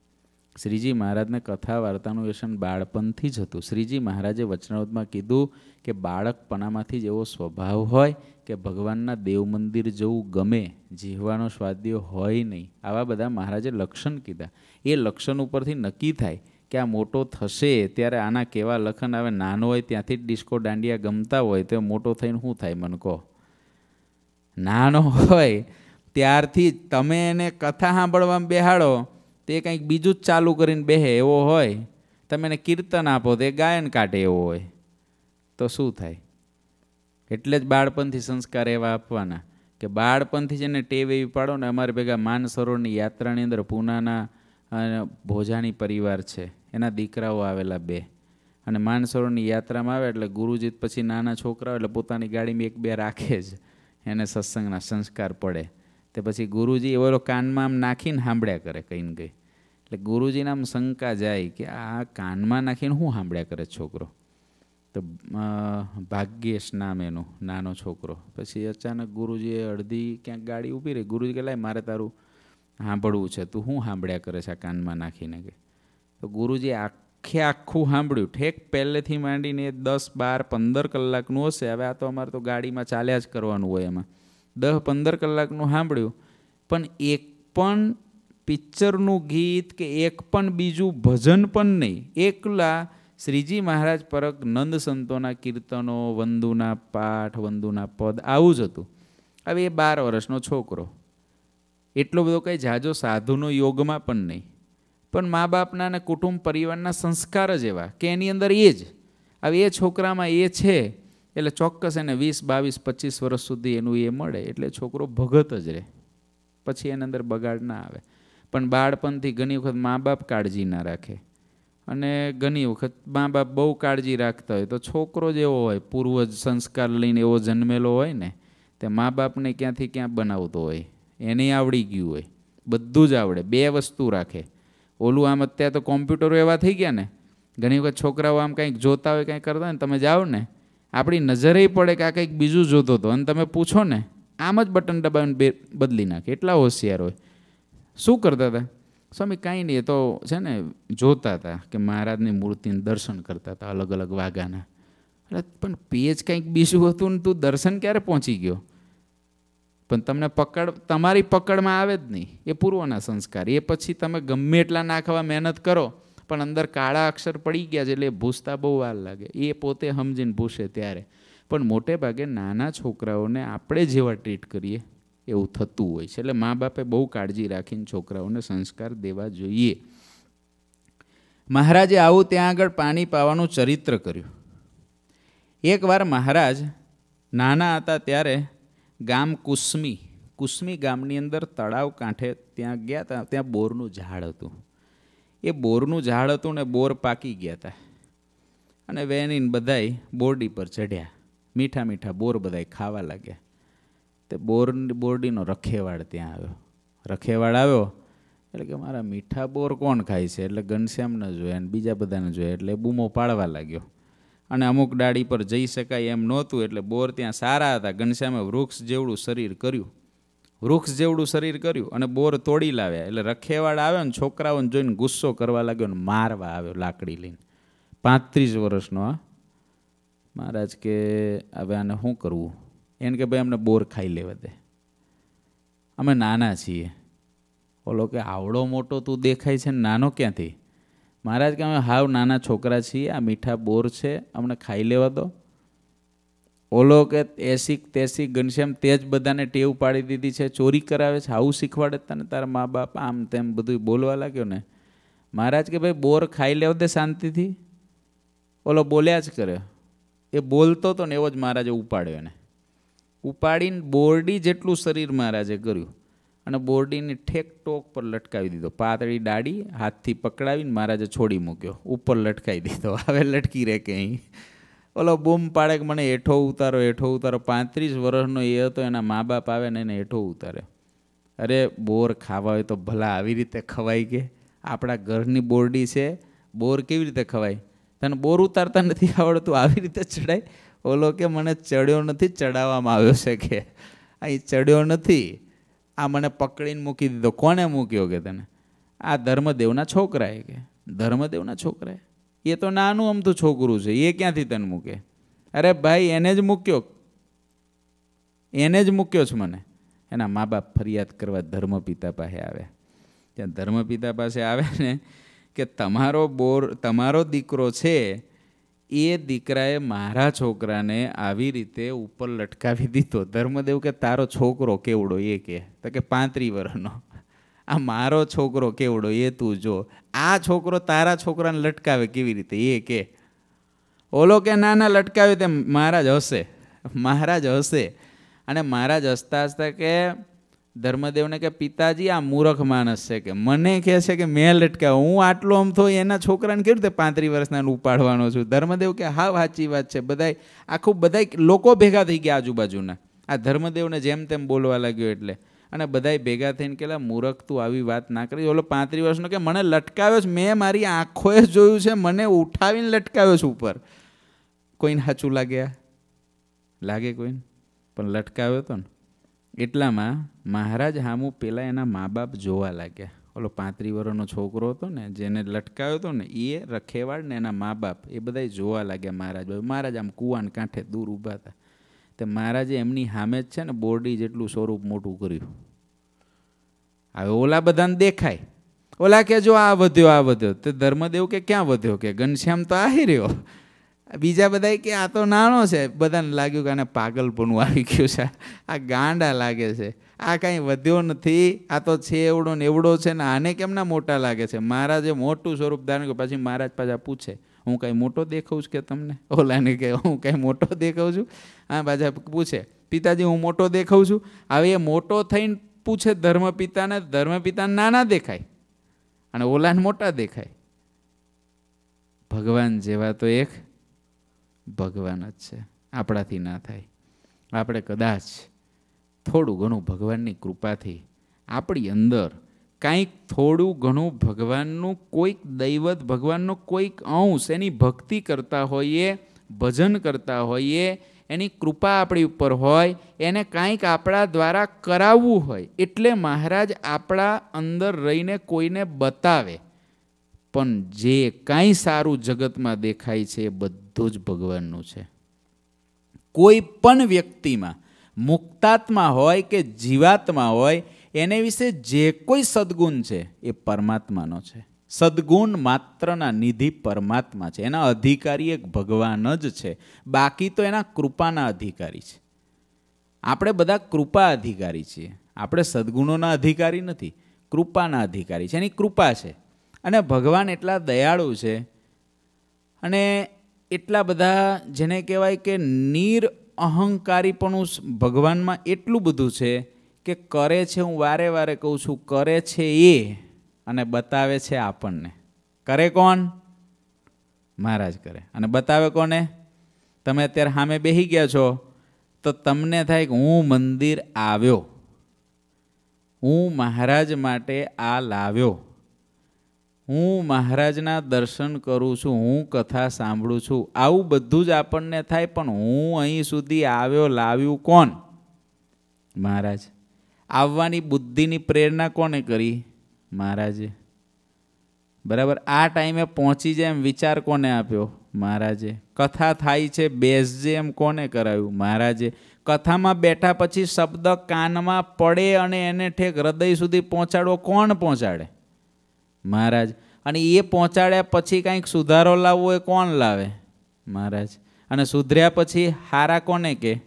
શ્રીજી મહારાજને કથા વાર્તાનું વ્યસન બાળપણથી જ હતું. શ્રીજી મહારાજે વચનાવતમાં કીધું કે બાળકપણામાંથી જ એવો સ્વભાવ હોય કે ભગવાનના દેવ મંદિર જવું ગમે જીવવાનો સ્વાદ્ય હોય નહીં. આવા બધા મહારાજે લક્ષણ કીધા. એ લક્ષણ ઉપરથી નક્કી થાય કે આ મોટો થશે, ત્યારે આના કેવા લખન આવે, નાનો હોય ત્યાંથી જ ડિસ્કો દાંડિયા ગમતા હોય, તો મોટો થઈને શું થાય મને કહો? નાનો હોય ત્યારથી તમે એને કથા સાંભળવામાં બેહાડો તે કંઈક બીજું જ ચાલુ કરીને બેહે એવો હોય. તમે એને કીર્તન આપો, તે ગાયન કાઢે એવો હોય. તો શું થાય? એટલે જ બાળપણથી સંસ્કાર એવા આપવાના કે બાળપણથી જ એને ટેવ એવી પાડો ને અમારે ભેગા માનસરોવરની યાત્રાની અંદર પૂનાના ભોજાણી પરિવાર છે. એના દીકરાઓ આવેલા બે. અને માનસરોવરની યાત્રામાં આવે એટલે ગુરુજી પછી નાના છોકરાઓ એટલે પોતાની ગાડીમાં એક બે રાખે જ. એને સત્સંગના સંસ્કાર પડે. તે પછી ગુરુજી એવો કાનમાં આમ નાખીને સાંભળ્યા કરે કંઈ ને કંઈ. એટલે ગુરુજીને આમ શંકા જાય કે આ કાનમાં નાખીને શું સાંભળ્યા કરે છોકરો? તો ભાગ્યેશ નામ એનું, નાનો છોકરો. પછી અચાનક ગુરુજીએ અડધી ક્યાંક ગાડી ઊભી રહી. ગુરુજી કે, લાય, મારે તારું સાંભળવું છે. તું શું સાંભળ્યા કરે છે આ કાનમાં નાખીને કે? તો ગુરુજી આખે આખું સાંભળ્યું ઠેક પહેલેથી માંડીને દસ બાર પંદર કલાકનું હશે. હવે આ તો અમારે તો ગાડીમાં ચાલ્યા જ કરવાનું હોય એમાં. દસ પંદર કલાકનું સાંભળ્યું, પણ એક પણ પિક્ચરનું ગીત કે એક પણ બીજું ભજન પણ નહીં. એકલા શ્રીજી મહારાજ પરક નંદ સંતોના કીર્તનો, વંદુના પાઠ, વંદુના પદ, આવું જ હતું. હવે એ બાર વર્ષનો છોકરો. એટલો બધો કંઈ જાજો સાધુનો યોગમાં પણ નહીં. પણ મા બાપના અને કુટુંબ પરિવારના સંસ્કાર જ એવા, કે એની અંદર એ જ. હવે એ છોકરામાં એ છે એટલે ચોક્કસ એને વીસ, બાવીસ, પચીસ વર્ષ સુધી એનું એ મળે, એટલે છોકરો ભગત જ રહે. પછી એની અંદર બગાડ ના આવે. પણ બાળપણથી ઘણી વખત મા બાપ કાળજી ના રાખે. અને ઘણી વખત મા બાપ બહુ કાળજી રાખતા હોય તો છોકરો જ એવો હોય, પૂર્વજ સંસ્કાર લઈને એવો જન્મેલો હોય ને, તે મા બાપને ક્યાંથી ક્યાં બનાવતો હોય, એને આવડી ગયું હોય, બધું જ આવડે, બે વસ્તુ રાખે. ઓલું આમ અત્યારે તો કોમ્પ્યુટરો એવા થઈ ગયા ને, ઘણી વખત છોકરાઓ આમ કંઈક જોતા હોય, કંઈક કરતા હોય ને, તમે જાઓ ને આપણી નજરે પડે કે આ કંઈક બીજું જોતો હતો. અને તમે પૂછો ને, આમ જ બટન દબાવીને બદલી નાખે. એટલા હોશિયાર હોય. શું કરતા હતા? સ્વામી, કાંઈ નહીં. એ તો છે ને, જોતા હતા કે મહારાજની મૂર્તિને દર્શન કરતા હતા અલગ અલગ વાઘાના. એટલે પણ પેજ કંઈક બીજું હતું ને તું દર્શન ક્યારે પહોંચી ગયો? પણ તમને પકડ, તમારી પકડમાં આવે જ નહીં. એ પૂર્વના સંસ્કાર. એ પછી તમે ગમે એટલા નાખવા મહેનત કરો. પણ અંદર કાળા અક્ષર પડી ગયા છે એટલે ભૂસતા બહુ વાર લાગે. એ પોતે સમજીને ભૂસે ત્યારે. પણ મોટે ભાગે નાના છોકરાઓને આપણે જેવા ટ્રીટ કરીએ એવું થતું હોય છે. એટલે મા બાપે બહુ કાળજી રાખીને છોકરાઓને સંસ્કાર દેવા જોઈએ. મહારાજે આવું ત્યાં આગળ પાણી પાવાનું ચરિત્ર કર્યું. એકવાર મહારાજ નાના હતા ત્યારે ગામ કુસમી કુસમી ગામની અંદર તળાવ કાંઠે ત્યાં ગયા ત્યાં બોરનું ઝાડ હતું. એ બોરનું ઝાડ હતું ને બોર પાકી ગયા હતા અને વેનીને બધાય બોરડી પર ચઢ્યા. મીઠા મીઠા બોર બધાય ખાવા લાગ્યા. તે બોર બોરડીનો રખેવાળ ત્યાં આવ્યો. રખેવાળ આવ્યો એટલે કે મારા મીઠા બોર કોણ ખાય છે? એટલે ઘનશ્યામને જોયા અને બીજા બધાને જોયા એટલે બૂમો પાડવા લાગ્યો. અને અમુક ડાળી પર જઈ શકાય એમ નહોતું એટલે બોર ત્યાં સારા હતા. ઘનશ્યામે વૃક્ષ જેવડું શરીર કર્યું. વૃક્ષ જેવડું શરીર કર્યું અને બોર તોડી લાવ્યા. એટલે રખેવાળ આવ્યો ને છોકરાઓને જોઈને ગુસ્સો કરવા લાગ્યો ને મારવા આવ્યો લાકડી લઈને. પાંત્રીસ વર્ષનો આ મહારાજ કે, હવે આને શું કરવું? એને કે, ભાઈ, અમને બોર ખાઈ લેવા દે. અમે નાના છીએ. ઓલો કે, આવડો મોટો તું દેખાય છે ને નાનો ક્યાંથી? મહારાજ કે, અમે હાવ નાના છોકરા છીએ. આ મીઠા બોર છે. અમને ખાઈ લેવા દો. ઓલો કે એસિક તેસિક ઘનશ્યામ તે જ બધાને ટેવ પાડી દીધી છે. ચોરી કરાવે છે. આવું શીખવાડે તને તારા મા બાપ? આમ તેમ બધું બોલવા લાગ્યો ને. મહારાજ કે ભાઈ, બોર ખાઈ લેવા દે શાંતિથી. ઓલો બોલ્યા જ કરે. એ બોલતો હતો ને એવો જ મહારાજે ઉપાડ્યો એને. ઉપાડીને બોરડી જેટલું શરીર મહારાજે કર્યું અને બોરડીને ઠેક ટોક પર લટકાવી દીધો. પાતળી દાઢી હાથથી પકડાવીને મહારાજે છોડી મૂક્યો. ઉપર લટકાવી દીધો. *laughs* હવે લટકી રહે કે અહીં ઓલો બૂમ પાડે કે મને હેઠો ઉતારો હેઠો ઉતારો. પાંત્રીસ વર્ષનો એ હતો, એના મા બાપ આવે ને એને હેઠો ઉતારે. અરે, બોર ખાવા હોય તો ભલા આવી રીતે ખવાય કે? આપણા ઘરની બોરડી છે, બોર કેવી રીતે ખવાય? તને બોર ઉતારતા નથી આવડતું? આવી રીતે ચડાય? ઓલો કે, મને ચડ્યો નથી, ચડાવવામાં આવ્યો છે કે. અહીં ચડ્યો નથી. આ મને પકડીને મૂકી દીધો. કોને મૂક્યો કે તને? આ ધર્મદેવના છોકરાએ કે. ધર્મદેવના છોકરાએ? એ તો નાનું અમથું છોકરું છે, એ ક્યાંથી તને મૂકે? અરે ભાઈ, એને જ મૂક્યો. એને જ મૂક્યો છે મને. એના મા બાપ ફરિયાદ કરવા ધર્મપિતા પાસે આવ્યા ત્યાં ધર્મપિતા પાસે આવે ને કે તમારો બોર, તમારો દીકરો છે, એ દીકરાએ મારા છોકરાને આવી રીતે ઉપર લટકાવી દીધો. ધર્મદેવ કે તારો છોકરો કેવડો, એ કે. તો કે પાંત્રી વર્ષનો આ મારો છોકરો કેવડો એ તું જો. આ છોકરો તારા છોકરાને લટકાવે કેવી રીતે? એ કે, ઓલો કે ના ના લટકાવે તેમ મહારાજ હશે. મહારાજ હશે. અને મહારાજ હસતા હસતા કે, ધર્મદેવને કે પિતાજી, આ મૂર્ખ માણસ છે કે. મને કહે છે કે, મેં લટકાવ હું આટલો આમ તો એના છોકરાને કેવી રીતે પાંત્રીસ વર્ષના ઉપાડવાનો છું? ધર્મદેવ કે, હા, સાચી વાત છે. બધાય, આખું બધાય લોકો ભેગા થઈ ગયા આજુબાજુના. આ ધર્મદેવને જેમ તેમ બોલવા લાગ્યો એટલે. અને બધાય ભેગા થઈને કેલા, મૂરખ, તું આવી વાત ના કરી. ઓલો પાંત્રીસ વર્ષનો કે, મને લટકાવ્યો છે, મેં મારી આંખોએ જોયું છે, મને ઉઠાવીને લટકાવ્યો છે ઉપર. કોઈને સાચું લાગ્યા લાગે કોઈને? પણ લટકાવ્યો હતો ને. એટલામાં મહારાજ હામું પેલા એના મા બાપ જોવા લાગ્યા. ઓલો પાંત્રી વર્ષનો છોકરો હતો ને, જેને લટકાવ્યો હતો ને એ રખેવાડ ને એના મા બાપ એ બધા જોવા લાગ્યા મહારાજ. મહારાજ આમ કુવાન કાંઠે દૂર ઊભા હતા. તે મહારાજે એમની સામે જ છે ને, બોરડી જેટલું સ્વરૂપ મોટું કર્યું. હવે ઓલા બધાને દેખાય. ઓલા કે, જો આ વધ્યો આ વધ્યો. તે ધર્મદેવ કે, ક્યાં વધ્યો? કે, ઘનશ્યામ તો આહી રહ્યો. બીજા બધા કે, આ તો નાનો છે. બધાને લાગ્યું કે, આને પાગલપણું આવી ગયું છે. આ ગાંડા લાગે છે. આ કાંઈ વધ્યો નથી. આ તો છે એવડો ને એવડો છે ને, આને કેમના મોટા લાગે છે? મહારાજે મોટું સ્વરૂપ ધારણ કર્યું, પછી મહારાજ પાછા પૂછે હું કાંઈ મોટો દેખાઉં છું કે તમને? ઓલાને કે હું કાંઈ મોટો દેખાઉં છું? હા પાછા પૂછે, પિતાજી, હું મોટો દેખાઉં છું? હવે એ મોટો થઈને પૂછે, ધર્મપિતાને? ધર્મપિતાને નાના દેખાય અને ઓલાને મોટા દેખાય? ભગવાન જેવા તો એક ભગવાન જ છે. આપણાથી ના થાય. આપણે કદાચ થોડું ઘણું ભગવાનની કૃપાથી આપણી અંદર કાંઈક થોડું ઘણું ભગવાનનું કોઈક દૈવત, ભગવાનનો કોઈક અંશ, એની ભક્તિ કરતા હોઈએ, ભજન કરતા હોઈએ, એની કૃપા આપણી ઉપર હોય, એને કાંઈક આપણા દ્વારા કરાવવું હોય, એટલે મહારાજ આપણા અંદર રહીને કોઈને બતાવે. પણ જે કાંઈ સારું જગતમાં દેખાય છે એ બધું જ ભગવાનનું છે. કોઈ પણ વ્યક્તિમાં મુક્તાત્મા હોય કે જીવાત્મા હોય એને વિશે જે કોઈ સદગુણ છે એ પરમાત્માનો છે. સદગુણ માત્રના નિધિ પરમાત્મા છે. એના અધિકારી એક ભગવાન જ છે. બાકી તો એના કૃપાના અધિકારી છે. આપણે બધા કૃપા અધિકારી છીએ. આપણે સદગુણોના અધિકારી નથી, કૃપાના અધિકારી છે. એની કૃપા છે. અને ભગવાન એટલા દયાળુ છે અને એટલા બધા જેને કહેવાય કે નિર અહંકારીપણું ભગવાનમાં એટલું બધું છે કે કરે છે હું વારે વારે કહું છું, કરે છે એ અને બતાવે છે આપણને. કરે કોણ? મહારાજ કરે. અને બતાવે કોને? તમે અત્યારે સામે બેસી ગયા છો, તો તમને થાય કે હું મંદિર આવ્યો. હું મહારાજ માટે આ લાવ્યો. હું મહારાજના દર્શન કરું છું, હું કથા સાંભળું છું. આવું બધું જ આપણને થાય, પણ હું અહીં સુધી આવ્યો, લાવ્યું કોણ? મહારાજ. આવવાની બુદ્ધિની પ્રેરણા કોને કરી? મહારાજે. બરાબર, આ ટાઈમે પહોંચી જાય એમ વિચાર કોને આપ્યો? મહારાજે. કથા થાય છે, બેસજે એમ કોને કરાવ્યું મહારાજે, કથામાં બેઠા પછી શબ્દ કાનમાં પડે અને એને ઠેક હૃદય સુધી પહોંચાડવો કોણ પહોંચાડે? મહારાજ, અને એ પહોંચાડ્યા પછી કંઈક સુધારો લાવવો એ કોણ લાવે? મહારાજ, અને સુધર્યા પછી હારા કોને કે?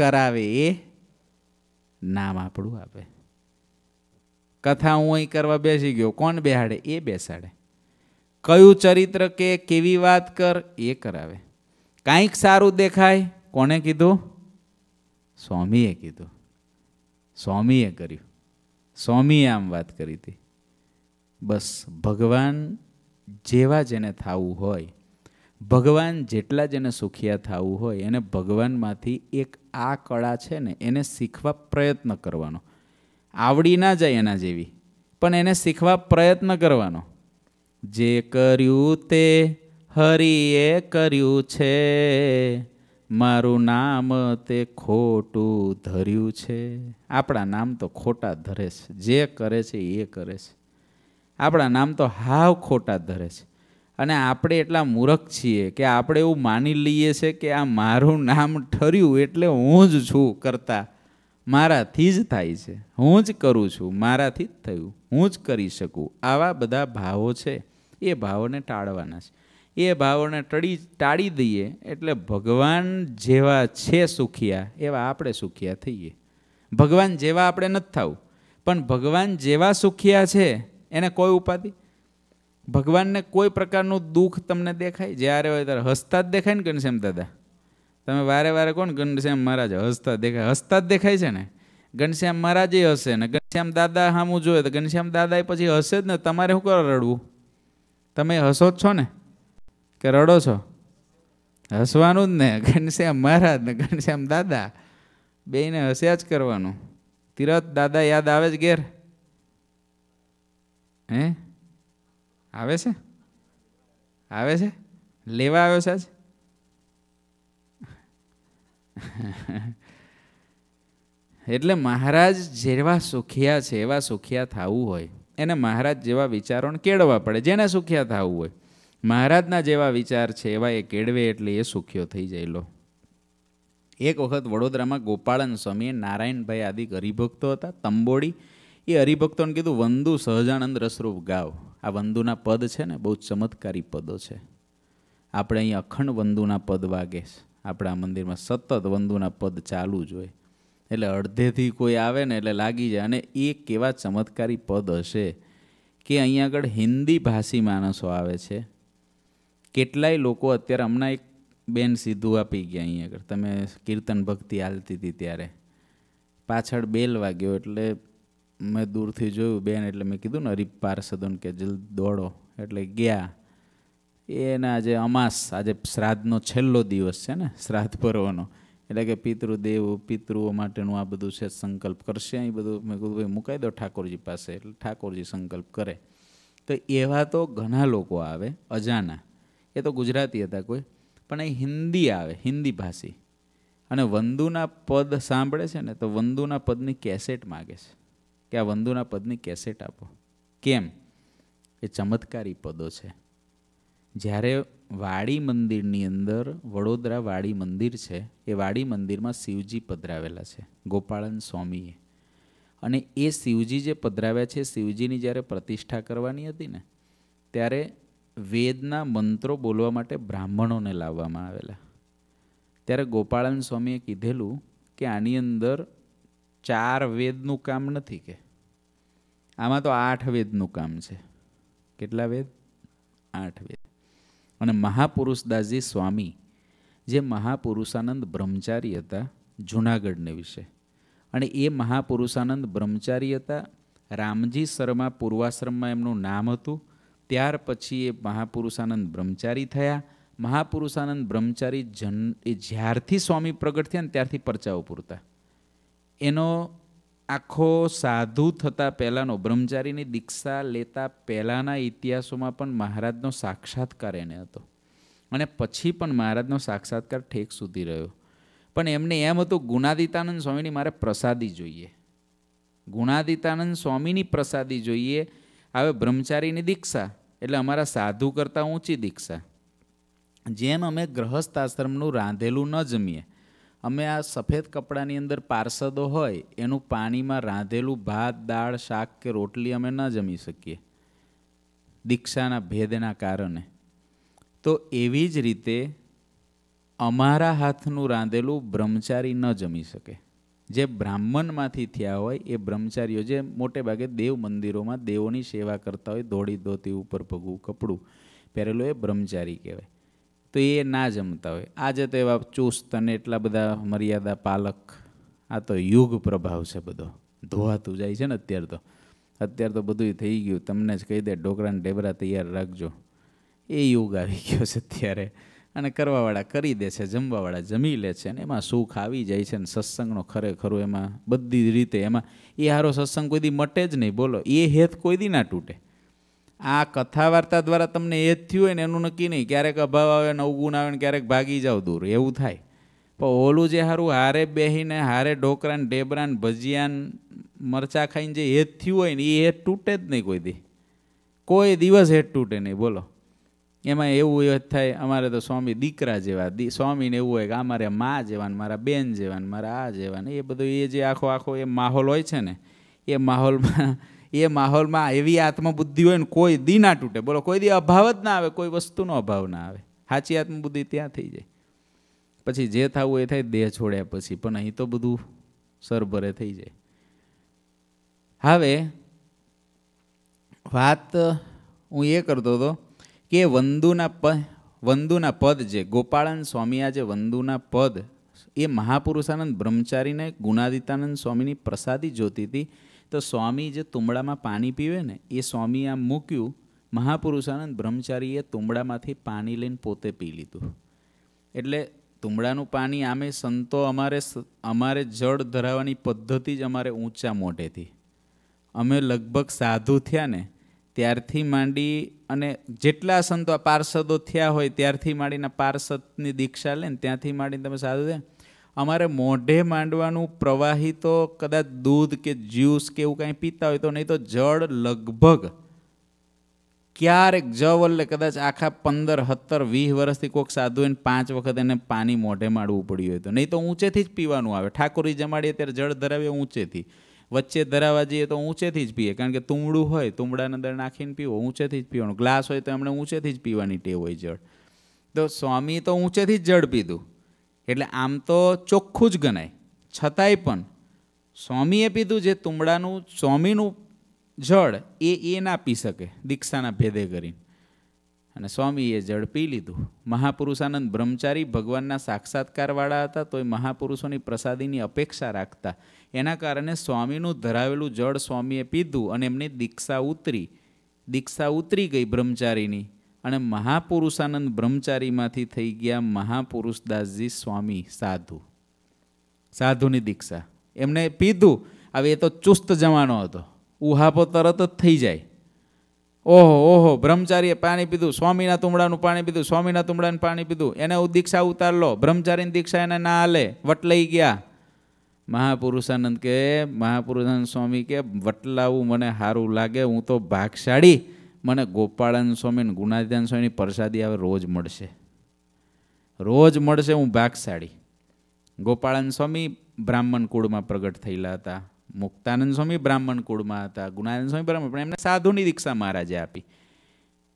કરાવે એ નામ આપણું આપે. કથા હું અહીં કરવા બેસી ગયો. કોણ બેહાડે? એ બેસાડે. કયું ચરિત્ર કે કેવી વાત કર? એ કરાવે. કાંઈક સારું દેખાય? કોણે કીધું? સ્વામીએ કીધું. સ્વામીએ કર્યું. સ્વામીએ આમ વાત કરી હતી. બસ ભગવાન જેવા જેને થવું હોય ભગવાન જેટલા જેને સુખિયા થવું હોય, એને ભગવાનમાંથી એક આ કળા છે ને, એને શીખવા પ્રયત્ન કરવાનો. આવડી ના જાય એના જેવી, પણ એને શીખવા પ્રયત્ન કરવાનો. જે કર્યું તે હરિએ કર્યું છે, મારું નામ તે ખોટું ધર્યું છે. આપણા નામ તો ખોટા ધરે છે, જે કરે છે એ કરે છે. આપણા નામ તો હાવ ખોટા ધરે છે. અને આપણે એટલા મૂર્ખ છીએ કે આપણે એવું માની લઈએ છે કે આ મારું નામ ઠર્યું એટલે હું જ છું કરતા. મારાથી જ થાય છે. હું જ કરું છું. મારાથી જ થયું. હું જ કરી શકું. આવા બધા ભાવો છે. એ ભાવોને ટાળવાના છે. એ ભાવોને ટળી, ટાળી દઈએ એટલે ભગવાન જેવા છે સુખિયા એવા આપણે સુખિયા થઈએ. ભગવાન જેવા આપણે નથી થવું. પણ ભગવાન જેવા સુખિયા છે. એને કોઈ ઉપાધિ? ભગવાનને કોઈ પ્રકારનું દુઃખ તમને દેખાય? જ્યારે હોય ત્યારે હસતા જ દેખાય ને ઘનશ્યામ દાદા? તમે વારે વારે કોણ ઘનશ્યામ મહારાજ, હસતા દેખાય. હસતા જ દેખાય છે ને? ઘનશ્યામ મહારાજે હશે ને? ઘનશ્યામ દાદા સામું જોઈએ તો ઘનશ્યામ દાદા પછી હશે જ ને? તમારે શું કરો રડવું? તમે હસો જ છો ને? કે રડો છો? હસવાનું જ ને? ઘનશ્યામ મહારાજ ને ઘનશ્યામ દાદા બેને હસ્યા જ કરવાનું. તીરથ દાદા યાદ આવે જ ઘેર? હે? આવે છે? આવે છે? લેવા આવ્યો છે આજ? એટલે મહારાજ જેવા સુખિયા છે, એવા સુખિયા થવું હોય. એને મહારાજ જેવા વિચારોને કેળવા પડે, જેને સુખિયા થવું હોય. મહારાજના જેવા વિચાર છે, એવા એ કેળવે એટલે એ સુખ્યો થઈ જાય લો. એક વખત વડોદરામાં ગોપાળન સ્વામીએ નારાયણભાઈ આદિ ગરીભક્તો હતા, તંબોડી એ હરિભક્તોને કીધું, વંદુ સહજાનંદ રસરૂપ ગાવ. આ વંદુના પદ છે ને, બહુ ચમત્કારી પદો છે. આપણે અહીં અખંડ વંદુના પદ વાગે આપણા મંદિરમાં સતત વંદુના પદ ચાલુ જ હોય. એટલે અડધેથી કોઈ આવે ને, એટલે લાગી જાય. અને એ કેવા ચમત્કારી પદ હશે કે અહીંયા આગળ હિન્દી ભાષી માણસો આવે છે. કેટલાય લોકો અત્યારે હમણાં એક બેન સીધું આપી ગયા અહીંયા આગળ. તમે કીર્તન ભક્તિ હાલતી હતી ત્યારે. પાછળ બેલ વાગ્યો એટલે મેં દૂરથી જોયું બેન એટલે મેં કીધું ને હરીફ પાર્ષદોને કે જલ્દ દોડો. એટલે ગયા. એના આજે અમાસ, આજે શ્રાદ્ધનો છેલ્લો દિવસ છે ને, શ્રાદ્ધ પર્વનો. એટલે કે પિતૃદેવ, પિતૃઓ માટેનું આ બધું છે, સંકલ્પ કરશે. અહીં બધું મેં કીધું, ભાઈ, મુકાઈ દો ઠાકોરજી પાસે. એટલે ઠાકોરજી સંકલ્પ કરે. તો એવા તો ઘણા લોકો આવે, અજાના. એ તો ગુજરાતી હતા કોઈ. પણ એ હિન્દી આવે, હિન્દી ભાષી. અને વંદુના પદ સાંભળે છે ને, તો વંદુના પદની કેસેટ માગે છે. કે આ વંદુના પદની કેસેટ આપો. કેમ? એ ચમત્કારી પદો છે. જ્યારે વાડી મંદિરની અંદર વડોદરા વાડી મંદિર છે, એ વાડી મંદિરમાં શિવજી પધરાવેલા છે, ગોપાળન સ્વામીએ. અને એ શિવજી જે પધરાવ્યા છે, શિવજીની જ્યારે પ્રતિષ્ઠા કરવાની હતી ને, ત્યારે વેદના મંત્રો બોલવા માટે બ્રાહ્મણોને લાવવામાં આવેલા. ત્યારે ગોપાળન સ્વામીએ કીધેલું કે આની અંદર ચાર વેદનું કામ નથી કે? આમાં તો આઠ વેદનું કામ છે. કેટલા વેદ? આઠ વેદ. અને મહાપુરુષદાસજી સ્વામી, જે મહાપુરુષાનંદ બ્રહ્મચારી હતા જૂનાગઢને વિશે. અને એ મહાપુરુષાનંદ બ્રહ્મચારી હતા રામજી શર્મા પૂર્વાશ્રમમાં એમનું નામ હતું. ત્યાર પછી એ મહાપુરુષાનંદ બ્રહ્મચારી થયા. મહાપુરુષાનંદ બ્રહ્મચારી જન એ જ્યારથી સ્વામી પ્રગટ થયા ને ત્યારથી પરચાઓ પૂરતા. એનો આખો સાધુ થતાં પહેલાંનો, બ્રહ્મચારીની દીક્ષા લેતા પહેલાંના ઇતિહાસોમાં પણ મહારાજનો સાક્ષાત્કાર એને હતો. અને પછી પણ મહારાજનો સાક્ષાત્કાર ઠેક સુધી રહ્યો. પણ એમને એમ હતું, ગુણાદિતાનંદ સ્વામીની મારે પ્રસાદી જોઈએ. ગુણાદિતાનંદ સ્વામીની પ્રસાદી જોઈએ. હવે બ્રહ્મચારીની દીક્ષા. એટલે અમારા સાધુ કરતાં ઊંચી દીક્ષા. જેમ અમે ગ્રહસ્થ આશ્રમનું રાંધેલું ન જમીએ અમે આ સફેદ કપડાની અંદર પાર્ષદો હોય, એનું પાણીમાં રાંધેલું ભાત, દાળ, શાક કે રોટલી અમે ન જમી શકીએ, દીક્ષાના ભેદના કારણે. તો એવી જ રીતે અમારા હાથનું રાંધેલું બ્રહ્મચારી ન જમી શકે. જે બ્રાહ્મણમાંથી થયા હોય, એ બ્રહ્મચારીઓ જે મોટે ભાગે દેવ મંદિરોમાં દેવોની સેવા કરતા હોય ધોળી ધોતી ઉપર પગવું, કપડું પહેરેલું, એ બ્રહ્મચારી કહેવાય. તો એ ના જમતા હોય. આજે તો એવા ચુસ્ત અને એટલા બધા મર્યાદા પાલક, આ તો યુગ પ્રભાવ છે બધો. ધોવાતું જાય છે ને અત્યારે તો. અત્યારે તો બધું થઈ ગયું. તમને જ કહી દે, ઢોકળાને ઢેબરા તૈયાર રાખજો. એ યુગ આવી ગયો છે અત્યારે. અને કરવાવાળા કરી દે છે, જમવાવાળા જમી લે છે અને એમાં સુખ આવી જાય છે ને સત્સંગનો ખરેખરો એમાં બધી રીતે એમાં, એ હારો સત્સંગ કોઈ દી મટે જ નહીં. બોલો, એ હેત કોઈ દી ના તૂટે. આ કથા વાર્તા દ્વારા તમને એ જ થયું હોય ને એનું નક્કી નહીં. ક્યારેક અભાવ આવે ને અવગુણ આવે ને ક્યારેક ભાગી જાવ દૂર. એવું થાય. પણ ઓલું જે સારું હારે બેહીને, હારે ઢોકરાને, ઢેબરાને, ભજીયાન, મરચા ખાઈને જે હેત થયું હોય ને, એ હેત તૂટે જ નહીં કોઈ દી. કોઈ દિવસ હેત તૂટે નહીં. બોલો. એમાં એવું એ થાય, અમારે તો સ્વામી દીકરા જેવા સ્વામીને એવું હોય કે અમારે મા જેવા મારા બેન જેવા મારા આ જેવા ને એ બધું એ જે આખો આખો એ માહોલ હોય છે ને, એ માહોલમાં એ માહોલમાં એવી આત્મબુદ્ધિ હોય ને કોઈ દી ના તૂટે. બોલો, કોઈ દી અભાવ જ ના આવે, કોઈ વસ્તુનો અભાવ ના આવે. સાચી આત્મબુદ્ધિ ત્યાં થઈ જાય. પછી જે થવું એ થાય, દેહ છોડ્યા પછી. પણ અહીં તો બધું સરભરે થઈ જાય. હવે, વાત હું એ કરતો હતો કે વંદુના પ, વંદુના પદ જે, ગોપાળાનંદ સ્વામી આ જે વંદુના પદ, એ મહાપુરુષાનંદ બ્રહ્મચારીને ગુણાદિતાનંદ સ્વામીની પ્રસાદી જોતી હતી. તો સ્વામી જે તુંબડામાં પાણી પીવે ને, એ સ્વામી આમ મૂક્યું, મહાપુરુષાનંદ બ્રહ્મચારીએ તુંબડામાંથી પાણી લઈને પોતે પી લીધું. એટલે તુંબડાનું પાણી આમે સંતો અમારે અમારે જળ ધરાવવાની પદ્ધતિ જ અમારે ઊંચા મોઢેથી. અમે લગભગ સાધુ થયા ને, ત્યારથી માંડી અને જેટલા સંતો પાર્ષદો થયા હોય, ત્યારથી માંડીને પાર્ષદની દીક્ષા લે ને, ત્યાંથી માંડીને તમે સાધુ થયા અમારે મોઢે માંડવાનું પ્રવાહી તો કદાચ દૂધ કે જ્યુસ કે એવું કાંઈ પીતા હોય તો, નહીં તો જળ લગભગ ક્યારેક જવ એટલે કદાચ આખા પંદર, સત્તર, વીસ વર્ષથી કોઈક સાધુ એને પાંચ વખત એને પાણી મોઢે માંડવું પડ્યું હોય તો. નહીં તો ઊંચેથી જ પીવાનું આવે. ઠાકોરી જમાડીએ ત્યારે જળ ધરાવીએ ઊંચેથી. વચ્ચે ધરાવવા જઈએ તો ઊંચેથી જ પીએ. કારણ કે તુંબડું હોય, તુંબડાના અંદર નાખીને પીવો, ઊંચેથી જ પીવાનું. ગ્લાસ હોય તો એમણે ઊંચેથી જ પીવાની ટેવ હોય જળ. તો સ્વામી તો ઊંચેથી જ જળ પીધું. એટલે આમ તો ચોખ્ખું જ ગણાય. છતાંય પણ સ્વામીએ પીધું જે તુંબડાનું સ્વામીનું જળ એ એ ના પી શકે, દીક્ષાના ભેદે કરીને. અને સ્વામીએ જળ પી લીધું. મહાપુરુષાનંદ બ્રહ્મચારી ભગવાનના સાક્ષાત્કારવાળા હતા, તોય મહાપુરુષોની પ્રસાદીની અપેક્ષા રાખતા. એના કારણે સ્વામીનું ધરાવેલું જળ સ્વામીએ પીધું અને એમની દીક્ષા ઉતરી. દીક્ષા ઉતરી ગઈ બ્રહ્મચારીની. અને મહાપુરુષાનંદ બ્રહ્મચારીમાંથી થઈ ગયા મહાપુરુષદાસજી સ્વામી સાધુ. સાધુની દીક્ષા. એમને પીધું. હવે એ તો ચુસ્ત જવાનો હતો. ઉહાપો તરત જ થઈ જાય. ઓહો ઓહો, બ્રહ્મચારીએ પાણી પીધું. સ્વામીના તુમડાનું પાણી પીધું. સ્વામીના તુમડાનું પાણી પીધું. એને દીક્ષા ઉતાર લો. બ્રહ્મચારીની દીક્ષા એને ના હાલે. વટલાઈ ગયા. મહાપુરુષાનંદ કે, મહાપુરુષાનંદ સ્વામી કે, વટલાવું મને સારું લાગે, હું તો ભાગશાળી. મને ગોપાળાન સ્વામી અને ગુણાદિદાન સ્વામીની પ્રસાદી હવે રોજ મળશે. રોજ મળશે હું ભાગશાળી. ગોપાળાન સ્વામી બ્રાહ્મણ કુળમાં પ્રગટ થયેલા હતા. મુક્તાનંદ સ્વામી બ્રાહ્મણ કુળમાં હતા. ગુણાનંદ સ્વામી બ્રાહ્મણ પણ એમને સાધુની દીક્ષા મહારાજે આપી.